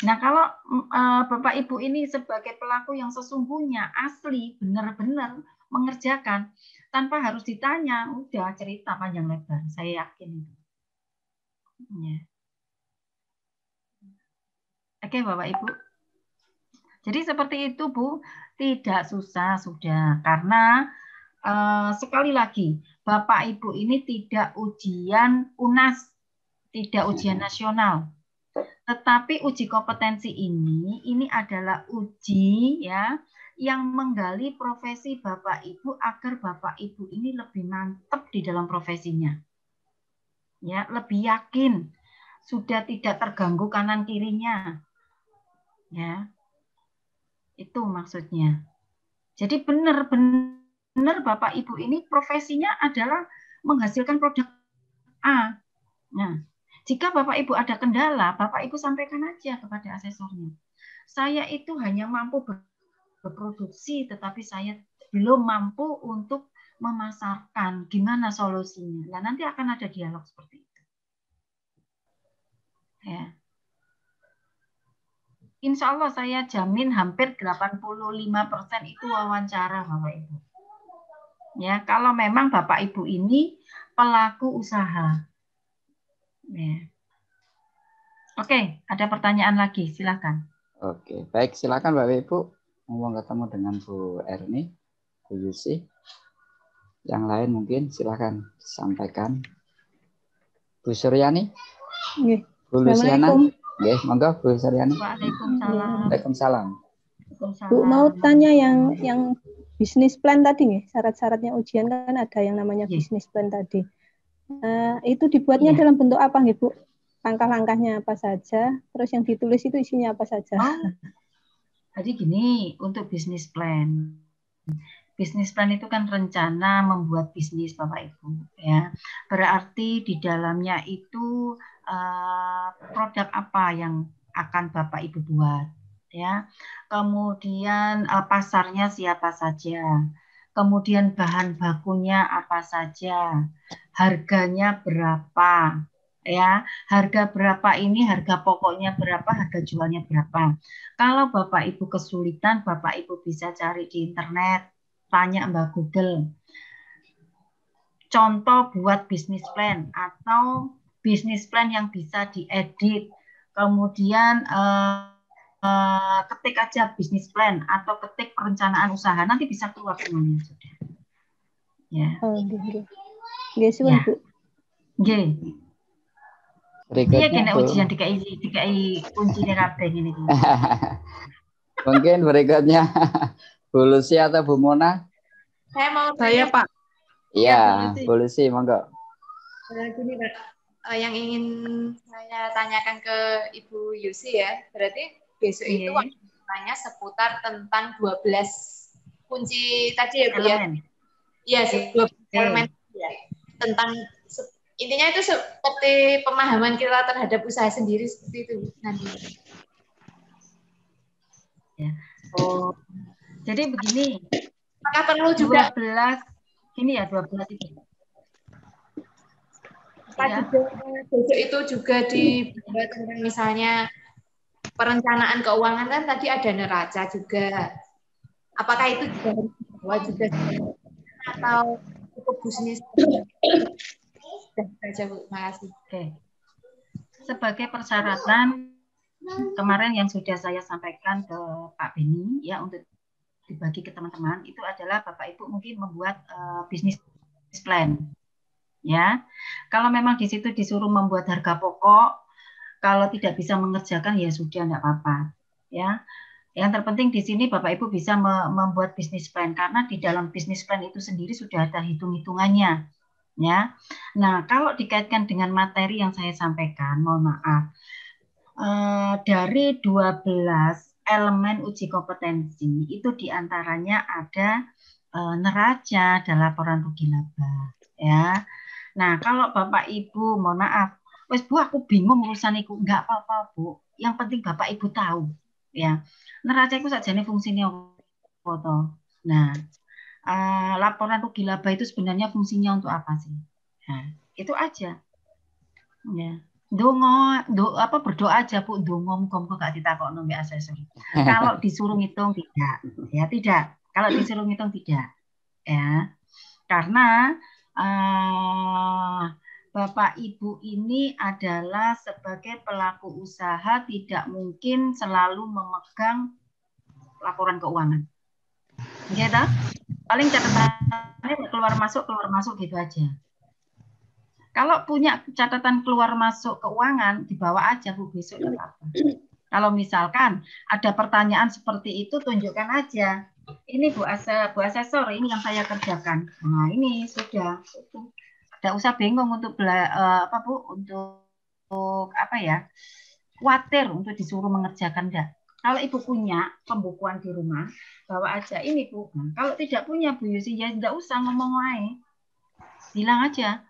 Nah, kalau uh, Bapak Ibu ini sebagai pelaku yang sesungguhnya asli benar-benar mengerjakan tanpa harus ditanya, udah cerita panjang lebar. Saya yakin itu. Ya. Oke, Bapak Ibu. Jadi seperti itu, Bu. Tidak susah sudah karena uh, sekali lagi Bapak Ibu ini tidak ujian UNAS, tidak ujian nasional tetapi uji kompetensi ini ini adalah uji ya yang menggali profesi Bapak Ibu agar Bapak Ibu ini lebih mantap di dalam profesinya. Ya, lebih yakin sudah tidak terganggu kanan kirinya. Ya. Itu maksudnya. Jadi benar-benar Bapak Ibu ini profesinya adalah menghasilkan produk A. Nah, jika Bapak Ibu ada kendala, Bapak Ibu sampaikan aja kepada asesornya. Saya itu hanya mampu berproduksi, tetapi saya belum mampu untuk memasarkan. Gimana solusinya? Nah, nanti akan ada dialog seperti itu. Ya. Insya Allah saya jamin hampir 85% itu wawancara Bapak Ibu. Ya, kalau memang Bapak Ibu ini pelaku usaha. Ya. Oke, ada pertanyaan lagi, silakan. Oke, baik silakan Bapak Ibu. Mau ketemu dengan Bu Erni, Bu Yusi. Yang lain mungkin silakan sampaikan. Bu Suryani? Nggih. Bu Luciana? Nggih, monggo Bu Suryani. Waalaikumsalam. Waalaikumsalam. Bu mau tanya yang yang bisnis plan tadi nih, syarat-syaratnya ujian kan ada yang namanya Iya. bisnis plan tadi. Eh, itu dibuatnya Iya. dalam bentuk apa nih Bu? Langkah-langkahnya apa saja? Terus yang ditulis itu isinya apa saja? Oh, jadi gini, untuk bisnis plan. Bisnis plan itu kan rencana membuat bisnis Bapak Ibu, ya. Berarti di dalamnya itu eh, produk apa yang akan Bapak Ibu buat, ya. Kemudian eh, pasarnya siapa saja. Kemudian bahan bakunya apa saja. Harganya berapa, ya. Harga berapa ini, harga pokoknya berapa, harga jualnya berapa. Kalau Bapak Ibu kesulitan, Bapak Ibu bisa cari di internet, tanya Mbak Google. Contoh buat bisnis plan atau bisnis plan yang bisa diedit. Kemudian eh, eh, ketik aja bisnis plan atau ketik perencanaan usaha, nanti bisa keluar semuanya sudah. Ya, Oh, Ya. Bu. Nggih. Iya kena ujian dikai kuncinya kabeh ngene iki. Mungkin berikutnya Bu Lucy atau Bu Mona? Saya mau Saya Pak. Iya, Bu Lucy. Bu Lucy, monggo. Nah, gini Pak, Eh, yang ingin saya tanyakan ke Ibu Yusi ya, berarti besok itu Iya. waktu tanya seputar tentang 12 kunci tadi ya Bu ya? Iya, se- 12 Oke. elemen ya. Tentang intinya itu seperti pemahaman kita terhadap usaha sendiri seperti itu nanti. Oh. Jadi begini, Apakah perlu juga 12 ini ya 12 itu. Ya. juga besok itu juga dibuat tentang misalnya perencanaan keuangan kan tadi ada neraca juga. Apakah itu juga dibawa juga atau cukup bisnis? Sudah saja Bu, makasih. Oke. Sebagai persyaratan kemarin yang sudah saya sampaikan ke Pak Beni ya untuk dibagi ke teman-teman itu adalah Bapak Ibu mungkin membuat eh, bisnis plan ya. Kalau memang di situ disuruh membuat harga pokok, kalau tidak bisa mengerjakan ya sudah enggak apa-apa ya. Yang terpenting di sini Bapak Ibu bisa me- membuat bisnis plan karena di dalam bisnis plan itu sendiri sudah ada hitung-hitungannya ya. Nah, kalau dikaitkan dengan materi yang saya sampaikan, mohon maaf. Eh, dari 12 elemen uji kompetensi itu di antaranya ada eh, neraca dan laporan rugi laba ya. Nah, kalau Bapak Ibu mohon maaf, wes Bu aku bingung urusan itu enggak apa-apa Bu. Yang penting Bapak Ibu tahu ya. Neraca itu sajane fungsinya apa toh? Nah, eh, laporan rugi laba itu sebenarnya fungsinya untuk apa sih? Nah, itu aja. Ya. Dongo, do, apa berdoa aja Bu, dongo muga-muga gak ditakokno mbek asesor. Kalau disuruh ngitung tidak, ya tidak. Kalau disuruh ngitung tidak, ya. Karena eh, Bapak Ibu ini adalah sebagai pelaku usaha tidak mungkin selalu memegang laporan keuangan. Ya, toh? paling catatannya keluar masuk keluar masuk gitu aja. Kalau punya catatan keluar masuk keuangan, dibawa aja Bu besok. Kalau misalkan ada pertanyaan seperti itu, tunjukkan aja. Ini Bu Asa, Bu Asesor, ini yang saya kerjakan. Nah ini sudah. Tidak usah bingung untuk bela, eh, apa Bu, untuk, untuk apa ya? Khawatir untuk disuruh mengerjakan enggak. Kalau Ibu punya pembukuan di rumah, bawa aja ini Bu. Nah, kalau tidak punya Bu Yusi, ya tidak usah ngomong lain. Bilang aja.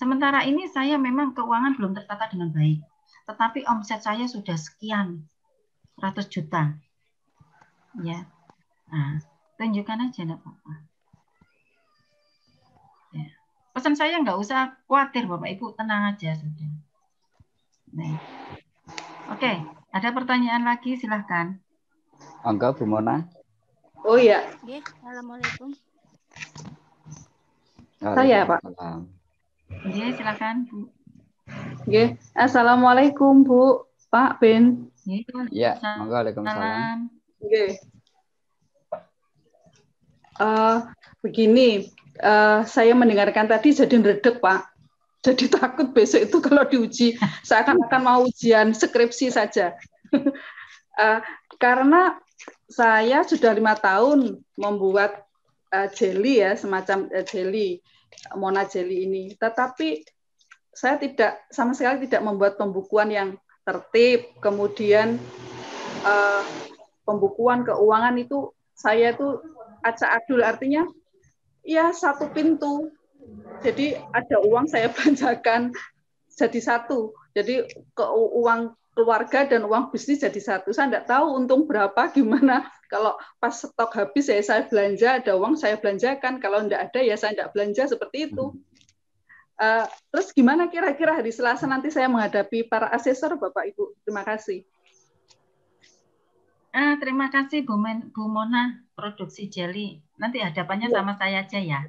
Sementara ini saya memang keuangan belum tertata dengan baik. Tetapi omset saya sudah sekian ratus juta. Ya. Nah, tunjukkan aja enggak apa-apa. Ya. Pesan saya nggak usah khawatir Bapak Ibu, tenang aja sudah. Nah. Oke, ada pertanyaan lagi silahkan. Monggo Bu Mona. Oh iya, Oke, Assalamualaikum. Saya, Pak. Iya, silakan, Bu. Oke. Assalamualaikum, Bu. Pak Ben. Ya, monggo Waalaikumsalam. Oke. Uh, begini, uh, saya mendengarkan tadi jadi redek, Pak. Jadi takut besok itu kalau diuji seakan-akan mau ujian skripsi saja. uh, karena saya sudah lima tahun membuat uh, jelly ya, semacam uh, jelly, Mona jelly ini. Tetapi saya tidak sama sekali tidak membuat pembukuan yang tertib, kemudian uh, pembukuan keuangan itu saya itu acak adul artinya ya satu pintu jadi ada uang saya belanjakan jadi satu. Jadi ke uang keluarga dan uang bisnis jadi satu. Saya tidak tahu untung berapa, gimana. Kalau pas stok habis ya saya belanja, ada uang saya belanjakan. Kalau tidak ada ya saya tidak belanja seperti itu. Uh, terus gimana kira-kira hari Selasa nanti saya menghadapi para asesor Bapak Ibu? Terima kasih. Ah, terima kasih Bu, Men, Bu Mona, produksi jelly. Nanti hadapannya ya. sama saya aja ya.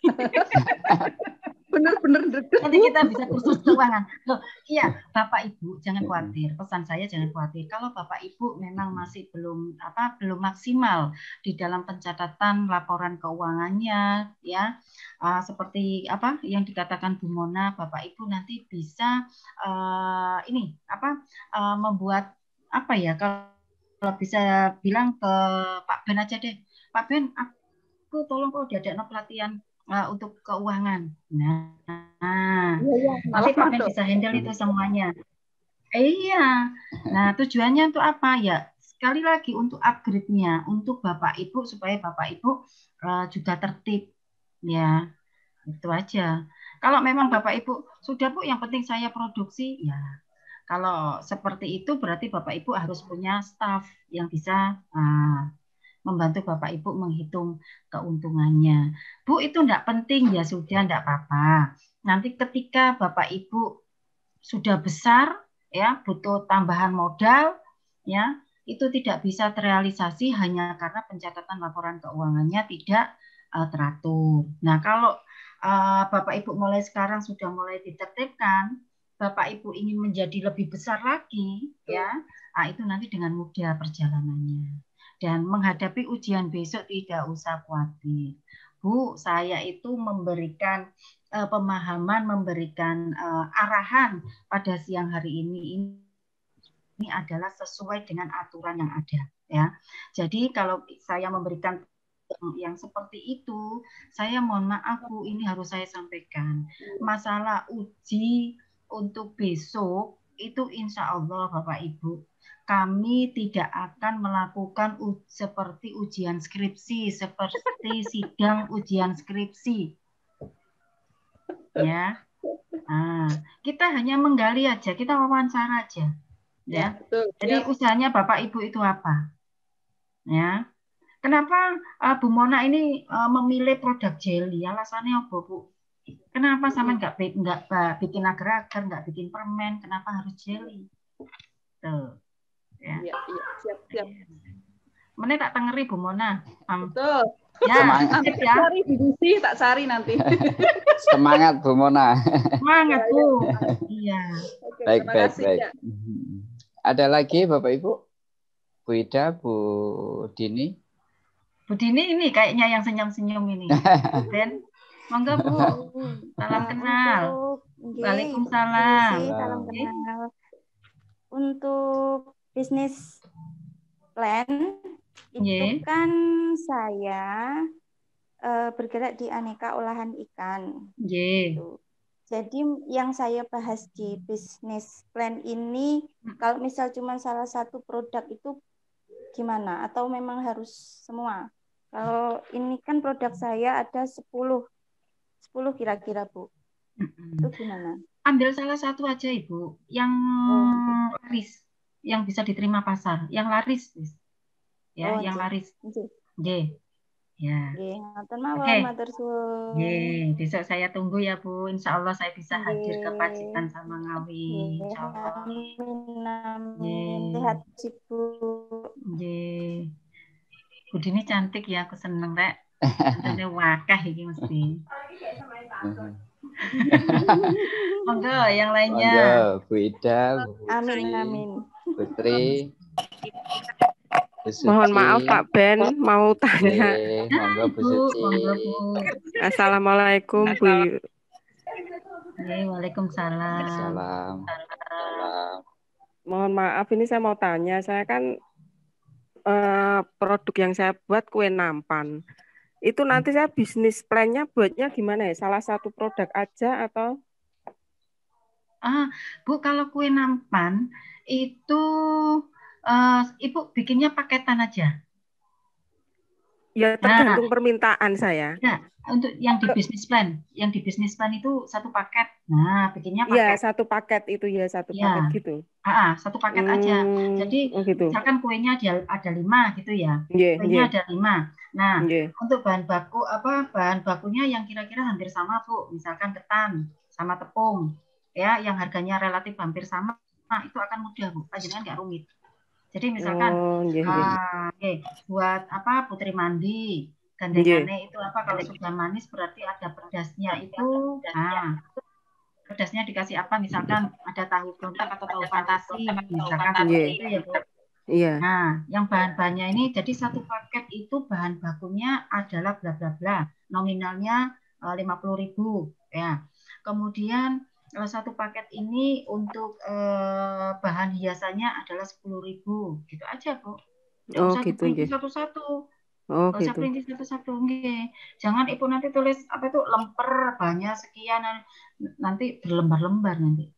Benar-benar Nanti kita bisa khusus keuangan. Loh, iya, Bapak Ibu jangan khawatir. Pesan saya jangan khawatir. Kalau Bapak Ibu memang masih belum apa belum maksimal di dalam pencatatan laporan keuangannya, ya uh, seperti apa yang dikatakan Bu Mona, Bapak Ibu nanti bisa uh, ini apa uh, membuat apa ya kalau bisa bilang ke Pak Ben aja deh. Pak Ben, aku tolong kalau diadakan pelatihan uh, untuk keuangan. Nah, ya, ya. nanti Pak Ben bisa handle itu semuanya. Eh, iya. Nah, tujuannya untuk apa? Ya, sekali lagi untuk upgrade-nya, untuk Bapak Ibu supaya Bapak Ibu uh, juga tertib. Ya, itu aja. Kalau memang Bapak Ibu sudah Bu, yang penting saya produksi, ya. Kalau seperti itu berarti Bapak Ibu harus punya staff yang bisa uh, membantu Bapak Ibu menghitung keuntungannya. Bu itu tidak penting ya sudah tidak apa-apa. Nanti ketika Bapak Ibu sudah besar ya butuh tambahan modal ya itu tidak bisa terrealisasi hanya karena pencatatan laporan keuangannya tidak uh, teratur. Nah kalau uh, Bapak Ibu mulai sekarang sudah mulai ditertibkan, Bapak Ibu ingin menjadi lebih besar lagi ya, nah, itu nanti dengan mudah perjalanannya dan menghadapi ujian besok tidak usah khawatir. Bu, saya itu memberikan uh, pemahaman, memberikan uh, arahan pada siang hari ini. Ini adalah sesuai dengan aturan yang ada, ya. Jadi kalau saya memberikan yang seperti itu, saya mohon maaf Bu, ini harus saya sampaikan. Masalah uji untuk besok itu insya Allah Bapak Ibu kami tidak akan melakukan seperti ujian skripsi, seperti sidang ujian skripsi. Ya. Nah, kita hanya menggali aja, kita wawancara aja. Ya. ya Jadi ya. usahanya Bapak Ibu itu apa? Ya. Kenapa uh, Bu Mona ini uh, memilih produk jelly? Alasannya apa, Bu? Kenapa sama nggak nggak bikin agar-agar, nggak bikin permen? Kenapa harus jelly? Tuh. Ya. Iya, iya, siap, siap. Mana tak tengeri Bu Mona. Um, Betul. Ya, semangat. ya. Cari di tak cari nanti. Semangat Bu Mona. Semangat Bu. Iya. Oke, baik, baik, kasih, baik. Ya. Ada lagi Bapak Ibu? Bu Ida, Bu Dini? Bu Dini ini kayaknya yang senyum-senyum ini. Ben, monggo Bu. Salam kenal. Waalaikumsalam. Salam kenal. Untuk bisnis plan itu yeah. kan saya uh, bergerak di aneka olahan ikan. Yeah. Gitu. Jadi yang saya bahas di bisnis plan ini, hmm. kalau misal cuma salah satu produk itu gimana? Atau memang harus semua? Kalau ini kan produk saya ada 10, 10 kira-kira Bu. Itu gimana? Ambil salah satu aja Ibu, yang oh, laris yang bisa diterima pasar, yang laris, ya, oh, yang laris. Oke. Ya. Oke. Okay. besok saya tunggu ya Bu. Insya Allah saya bisa hadir ke Pacitan sama Ngawi. Insya Allah. Sehat sih Bu. Dini cantik ya, aku seneng rek. Ada wakah ini mesti. Monggo yang lainnya. Monggo Bu Ida, Bu Amin, amin. Putri. Bu Suci. Mohon maaf Pak Ben, mau tanya. Oke, monggo Bu Suci. Assalamualaikum Bu. Waalaikumsalam. Salam. Salam. Mohon maaf ini saya mau tanya. Saya kan eh, produk yang saya buat kue nampan. Itu nanti saya bisnis plan-nya buatnya gimana ya? Salah satu produk aja atau Ah, Bu, kalau kue nampan itu eh, Ibu bikinnya paketan aja. Ya tergantung permintaan saya. Ya, untuk yang di bisnis plan, yang di bisnis plan itu satu paket. Nah, bikinnya Iya, paket. satu paket itu ya satu Ya. paket gitu. Ah, ah, satu paket aja. Hmm, Jadi oh gitu. misalkan kuenya ada ada lima gitu ya. Iya, Kuenya iya. ada lima. Nah, Iya. untuk bahan baku apa bahan bakunya yang kira-kira hampir sama Bu, misalkan ketan sama tepung, ya, yang harganya relatif hampir sama, nah, itu akan mudah Bu, panjenengan nggak rumit. Jadi misalkan, Oh, iya, iya. ah, oke, buat apa putri mandi, gandengannya itu apa kalau sudah manis berarti ada pedasnya itu, nah, pedasnya dikasih apa misalkan ada tahu berontak atau tahu fantasi, misalkan Iya. itu ya Bu. Iya. Nah, yang bahan-bahannya ini jadi satu paket itu bahan bakunya adalah bla bla bla. Nominalnya eh, 50.000 ya. Kemudian satu paket ini untuk eh, bahan hiasannya adalah 10.000 gitu aja, Bu. Nggak Oh, usah gitu, nggih. satu-satu. Oh, Nggak usah gitu. perinci satu-satu, nggih. Jangan Ibu nanti tulis apa itu lemper banyak sekian nanti berlembar-lembar nanti.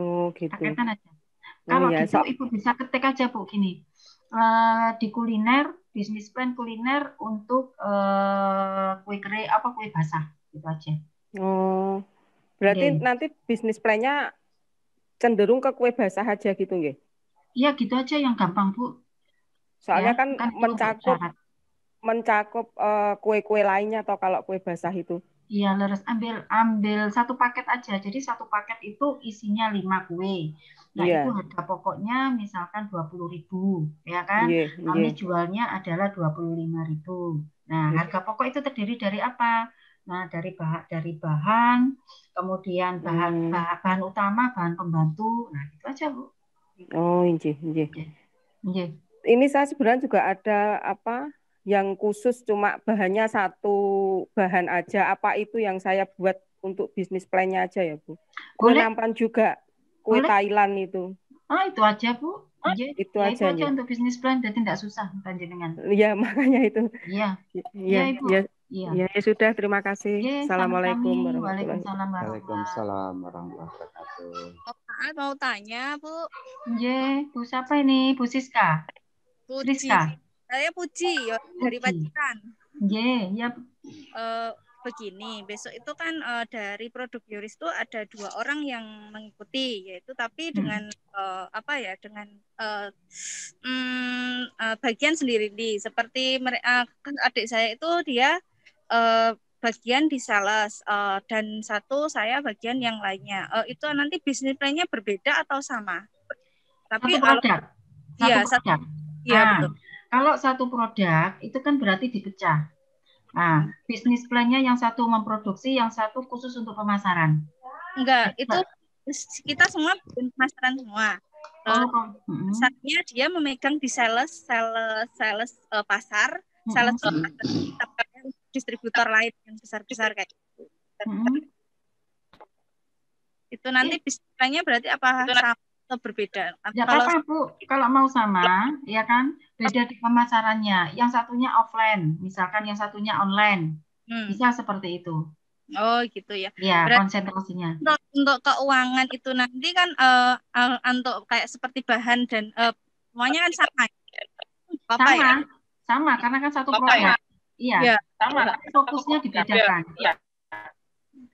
Oh, gitu. Paketan aja. Oh, Kalau iya. gitu So- Ibu bisa ketik aja Bu gini. Eh, di kuliner, bisnis plan kuliner untuk eh, kue kering apa kue basah gitu aja. Oh, berarti Oke. nanti bisnis plan-nya cenderung ke kue basah aja gitu nggih? Iya gitu aja yang gampang Bu. Soalnya Ya, kan kan mencakup mencakup eh, kue-kue lainnya atau kalau kue basah itu. Iya, leres ambil ambil satu paket aja. Jadi satu paket itu isinya lima kue. Nah, Iya. itu harga pokoknya misalkan 20.000, ya kan? Iya, Kami iya. jualnya adalah 25.000. Nah, Iya. harga pokok itu terdiri dari apa? Nah, dari bahan dari bahan, kemudian bahan Hmm. bahan, bahan utama, bahan pembantu. Nah, itu aja, Bu. Oh, injih, injih. Iya. Ini saya sebenarnya juga ada apa yang khusus cuma bahannya satu bahan aja. Apa itu yang saya buat untuk bisnis plan-nya aja ya, Bu? Boleh. juga, kue Boleh. Thailand itu. Ah, itu aja, Bu. Iya, Itu ya, aja, itu aja untuk bisnis plan, jadi tidak susah panjenengan. Iya, makanya itu. Iya. Iya, Iya, Ibu. ya, Iya. ya, ya sudah. Terima kasih. Oke, Assalamualaikum warahmatullahi Waalaikumsalam Waalaikumsalam wabarakatuh. Maaf, mau tanya, Bu. Iya, Bu siapa ini? Bu Siska. Puji. Rizka. Saya Puji ya, dari. Pacitan. Iya, ya. Eh, begini, besok itu kan eh, dari produk Yoris itu ada dua orang yang mengikuti, yaitu tapi Hmm. dengan eh, apa ya, dengan eh, mm, eh, bagian sendiri di seperti mereka adik saya itu dia eh, bagian di sales eh, dan satu saya bagian yang lainnya. Eh, itu nanti bisnis plan-nya berbeda atau sama? Tapi Satu kalau produk. Satu Iya, satu produk. Iya, Nah, betul. Kalau satu produk itu kan berarti dipecah. Nah, bisnis plan-nya yang satu memproduksi, yang satu khusus untuk pemasaran. Enggak, itu kita semua pemasaran semua. Oh, Eh, kok. Mm-mm. Pasarnya dia memegang di sales, sales, sales eh, pasar, Mm-mm. sales ke pasar, distributor lain yang besar-besar kayak gitu. Mm-mm. Itu nanti bisnisnya berarti apa sama atau berbeda? Ya Kalau apa Bu, kalau mau sama, ya kan, beda di pemasarannya. Yang satunya offline, misalkan yang satunya online. Hmm. Bisa seperti itu. oh gitu ya. Ya, Berarti konsentrasinya. untuk, untuk keuangan itu nanti kan eh, untuk kayak seperti bahan dan eh, semuanya kan sama. Apa Sama, ya? sama, karena kan satu Apa produk. ya? Iya, Iya. sama. tapi Fokusnya dibedakan.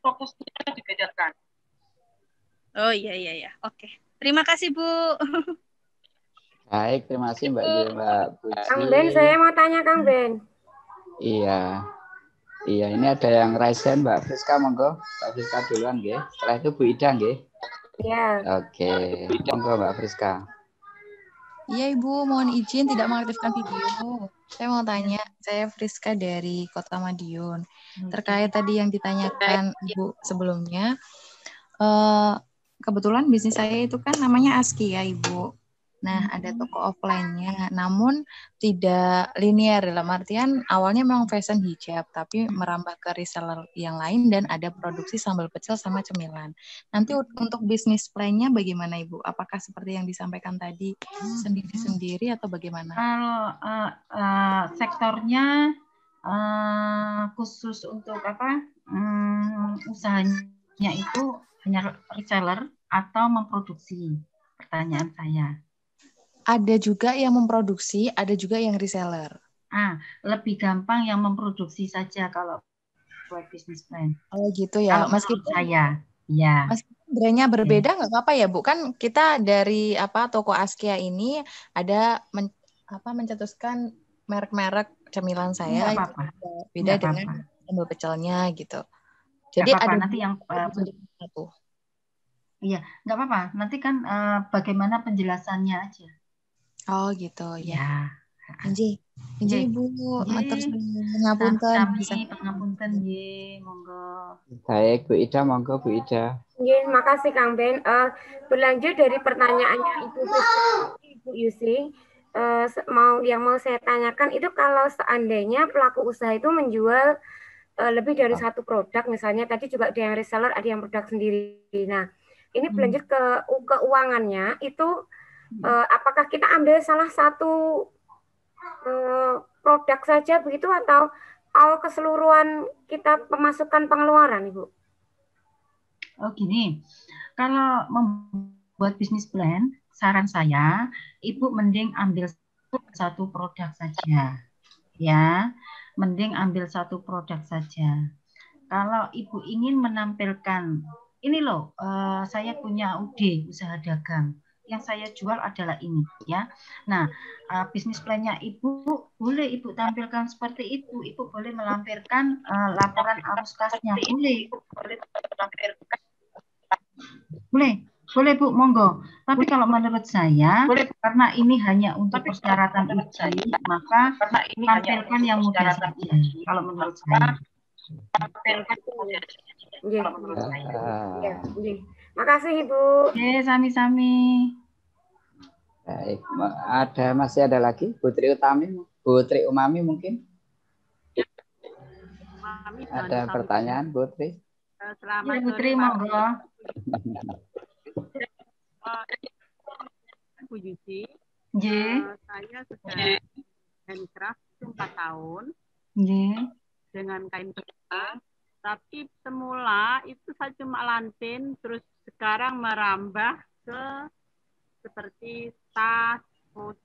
Fokusnya dibedakan. Oh iya iya iya. Oke. Terima kasih Bu. Baik, terima kasih Mbak Yu, Mbak Puji. Kang Ben, saya mau tanya Kang Ben. Iya. Iya, ini ada yang raise hand Mbak Friska monggo. Mbak Friska duluan nggih. Setelah itu Bu Ida nggih. Iya. Oke, monggo Mbak Friska. Iya Ibu, mohon izin tidak mengaktifkan video. Saya mau tanya, saya Friska dari Kota Madiun. Terkait tadi yang ditanyakan Ibu sebelumnya, eh, kebetulan bisnis saya itu kan namanya ASKI ya Ibu. Nah, ada toko offline-nya, namun tidak linear dalam artian awalnya memang fashion hijab, tapi merambah ke reseller yang lain dan ada produksi sambal pecel sama cemilan. Nanti untuk bisnis plan-nya bagaimana Ibu? Apakah seperti yang disampaikan tadi sendiri-sendiri atau bagaimana? Kalau uh, uh, sektornya uh, khusus untuk apa? Um, usahanya itu hanya reseller atau memproduksi? Pertanyaan saya ada juga yang memproduksi, ada juga yang reseller. Ah, lebih gampang yang memproduksi saja kalau buat bisnis plan. Oh gitu ya. Kalau meskipun saya, ya. Meskipun brandnya berbeda nggak apa-apa ya, Bu. Kan kita dari apa toko Askia ini ada men, apa mencetuskan merek-merek cemilan saya Nggak apa-apa. beda Nggak dengan apa-apa. sambal pecelnya gitu. Jadi apa-apa, ada nanti yang uh, satu. Iya, nggak apa-apa. Nanti kan uh, bagaimana penjelasannya aja. Oh gitu ya. Ya. Inji, Inji Nggih. Ibu, matur Sami bisa. pangapunten nggih, monggo. Baik, Bu Ida, monggo Bu Ida. Nggih, makasih Kang Ben. Eh, berlanjut dari pertanyaannya Ibu Ibu Yusi, eh, se- mau yang mau saya tanyakan itu kalau seandainya pelaku usaha itu menjual eh, lebih dari satu produk, misalnya tadi juga ada yang reseller, ada yang produk sendiri. Nah, ini berlanjut ke keuangannya itu eh, apakah kita ambil salah satu eh, produk saja begitu atau all keseluruhan kita pemasukan pengeluaran, Ibu? Oh gini, kalau membuat bisnis plan, saran saya, ibu mending ambil satu produk saja, ya, mending ambil satu produk saja. Kalau ibu ingin menampilkan, ini loh, eh, saya punya UD usaha dagang, yang saya jual adalah ini, ya. Nah, eh, bisnis plannya ibu boleh ibu tampilkan seperti itu, ibu boleh melampirkan eh, laporan arus kasnya, boleh, boleh melampirkan boleh, boleh Bu, monggo. Tapi kalau menurut saya, karena ini hanya untuk persyaratan uji, maka tampilkan yang mudah saja. Kalau menurut saya. Nggih. Ah, Ya, nggih. Makasih Ibu. Oke, sami-sami. baik, ada masih ada lagi Putri Utami, Putri Umami mungkin? Ada pertanyaan Putri? Selamat Ya, Putri, monggo. Eh, Bu Yusi, Nggih. eh, saya sudah handcraft itu empat tahun Nggih. dengan kain benang, tapi semula itu saya cuma lantin, terus sekarang merambah ke seperti tas,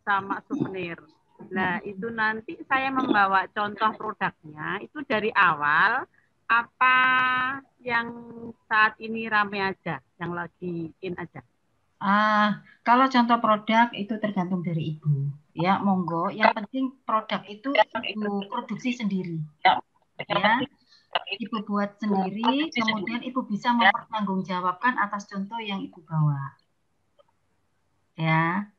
sama souvenir. Nah, itu nanti saya membawa contoh produknya itu dari awal apa yang saat ini rame aja, yang lagi in aja. Ah, kalau contoh produk itu tergantung dari ibu. Ya, monggo. Yang penting produk itu ibu produksi sendiri. Ya, ibu buat sendiri, kemudian ibu bisa mempertanggungjawabkan atas contoh yang ibu bawa. Ya,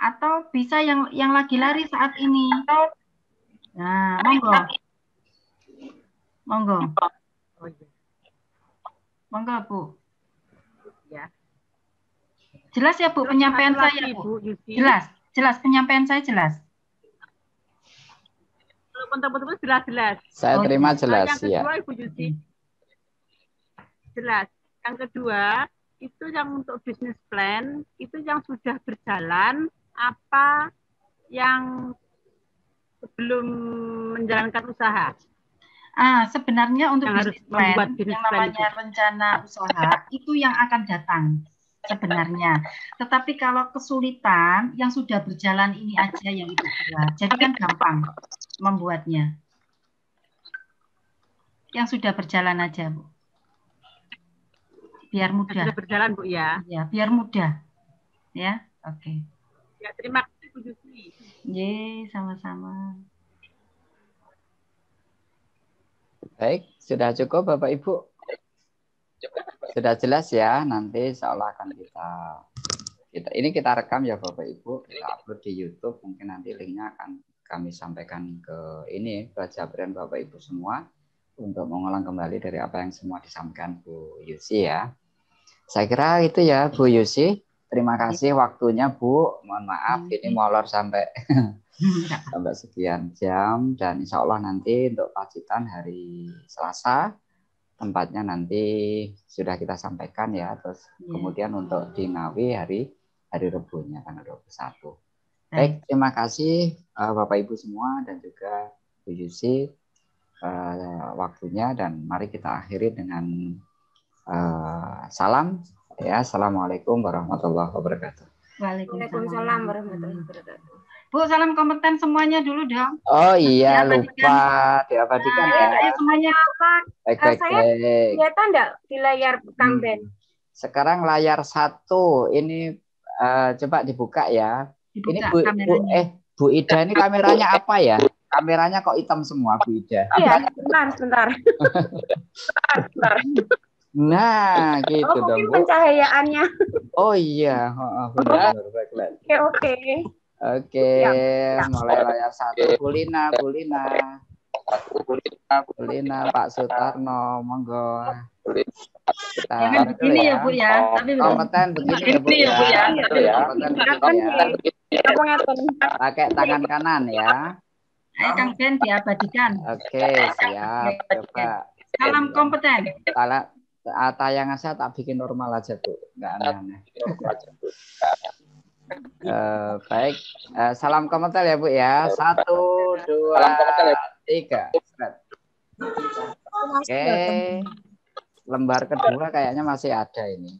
atau bisa yang yang lagi lari saat ini. Nah, monggo. Monggo. Oh iya. Monggo, Bu. Ya. Jelas ya, Bu, penyampaian saya, Bu. Jelas, jelas penyampaian saya jelas. Kalau bentuk-bentuk jelas-jelas. Saya terima Nah, jelas yang ya. kedua Ibu Yusi. Jelas. Yang kedua itu yang untuk bisnis plan itu yang sudah berjalan apa yang sebelum menjalankan usaha. Ah, sebenarnya untuk Yang harus bisnis plan, membuat bisnis yang plan namanya rencana usaha itu yang akan datang sebenarnya. Tetapi kalau kesulitan, yang sudah berjalan ini aja yang itu buat. Jadi kan gampang membuatnya. Yang sudah berjalan aja, Bu. Biar mudah. Sudah berjalan Bu ya. Ya, biar mudah. Ya, oke. Ya, terima kasih Bu Yusi. Ye, sama-sama. Baik, sudah cukup Bapak Ibu? Sudah jelas ya, nanti seolah akan kita kita ini kita rekam ya Bapak Ibu, kita upload di YouTube, mungkin nanti linknya akan kami sampaikan ke ini ke Bapak Ibu semua untuk mengulang kembali dari apa yang semua disampaikan Bu Yusi ya. Saya kira itu ya Bu Yusi. Terima kasih waktunya Bu. Mohon maaf ini molor sampai sampai sekian jam dan insya Allah nanti untuk Pacitan hari Selasa tempatnya nanti sudah kita sampaikan ya terus Iya. kemudian untuk di Ngawi hari hari Rebunya tanggal 21. Baik, terima kasih eh, Bapak Ibu semua dan juga Bu Yusi eh, waktunya dan mari kita akhiri dengan eh, salam ya. Assalamualaikum warahmatullahi wabarakatuh. Waalaikumsalam warahmatullahi wabarakatuh. Bu, salam kompeten semuanya dulu dong. Oh iya lupa diabadikan Nah, ya. ayo semuanya. Apa? Baik baik saya baik. kelihatan enggak di layar Kamben? Sekarang layar satu ini eh, coba dibuka ya. Dibuka ini Bu, Bu eh Bu Ida ini kameranya apa ya? Kameranya kok hitam semua Bu Ida? Iya, sebentar, sebentar. sebentar, sebentar. Nah, gitu Oh, dong mungkin Bu. pencahayaannya. Oh iya, oh, oh, benar. Oke, oke. Oke, mulai layar satu. Bulina, Bulina. Bulina, Pak Sutarno, monggo. Dulu begini ya, Bu, ya. Tapi kompeten begini ya, Bu ya, ya. ya. Kompeten begini ya. Pakai tangan kanan ya. Ayo Kang Ben diabadikan. Oke, siap. Coba. Salam kompeten. Kalau ah, tayangan saya tak bikin normal aja, Bu. Enggak aneh-aneh. Eh, baik, Eh, salam komentar ya Bu ya. Satu, dua, tiga. Oke, lembar kedua kayaknya masih ada ini.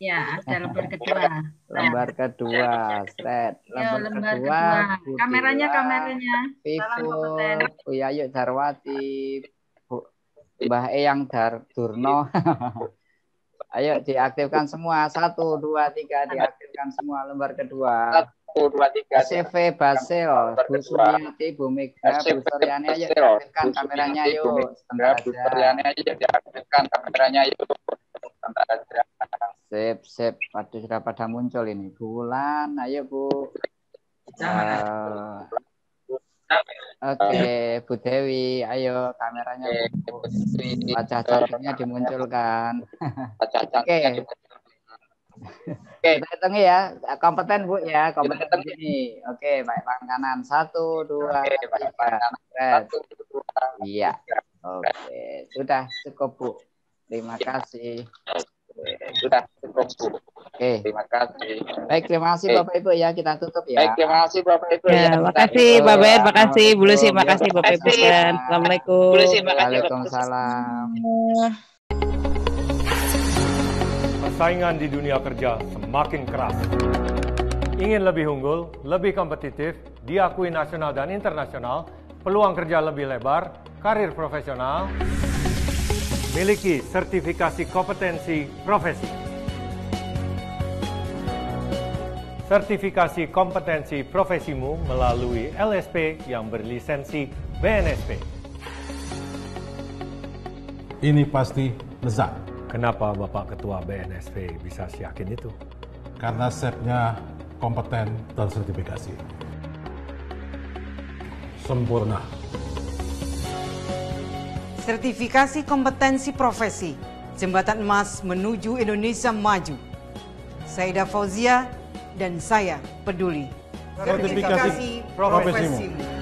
Ya, ada lembar kedua. Lembar kedua, set. Lembar, lembar kedua, kedua. Kameranya, kameranya. Vivo. Bu Yayu Darwati, Bu Mbah Eyang Dar Durno. Ayo diaktifkan semua. Satu, dua, tiga, diaktifkan semua lembar kedua. Satu, dua, tiga. CV Basil, Bu Suryati, Bu Mega, Bu Suryani, ayo diaktifkan kameranya yuk. Sebentar aja. Bu Suryani, ayo diaktifkan kameranya yuk. Sebentar aja. Sip, sip. Waduh, sudah pada muncul ini. Bulan, ayo Bu. Eh, Oke, Bu Dewi, ayo kameranya Bu. Wajah cantiknya dimunculkan. Oke. Oke, kita hitung ya. Kompeten Bu ya, kompeten begini. Oke, baik tangan kanan. Satu, dua, tiga. Red. Iya. Oke, sudah cukup Bu. Terima kasih. Sudah cukup Bu. Oke, terima kasih. Baik, terima kasih Bapak Ibu ya. Kita tutup ya. Baik, terima kasih Bapak Ibu Ya, makasih Pak Ben, makasih Bu Lucy, makasih Bapak Ibu sekalian. Assalamualaikum. Waalaikumsalam. Persaingan di dunia kerja semakin keras. Ingin lebih unggul, lebih kompetitif, diakui nasional dan internasional, peluang kerja lebih lebar, karir profesional, miliki sertifikasi kompetensi profesi. Sertifikasi kompetensi profesimu melalui LSP yang berlisensi BNSP. Ini pasti lezat. Kenapa Bapak Ketua BNSP bisa yakin itu? Karena chefnya kompeten dan sertifikasi. Sempurna. Sertifikasi kompetensi profesi Jembatan Emas menuju Indonesia Maju. Saida Fauzia dan saya peduli. Sertifikasi profesimu.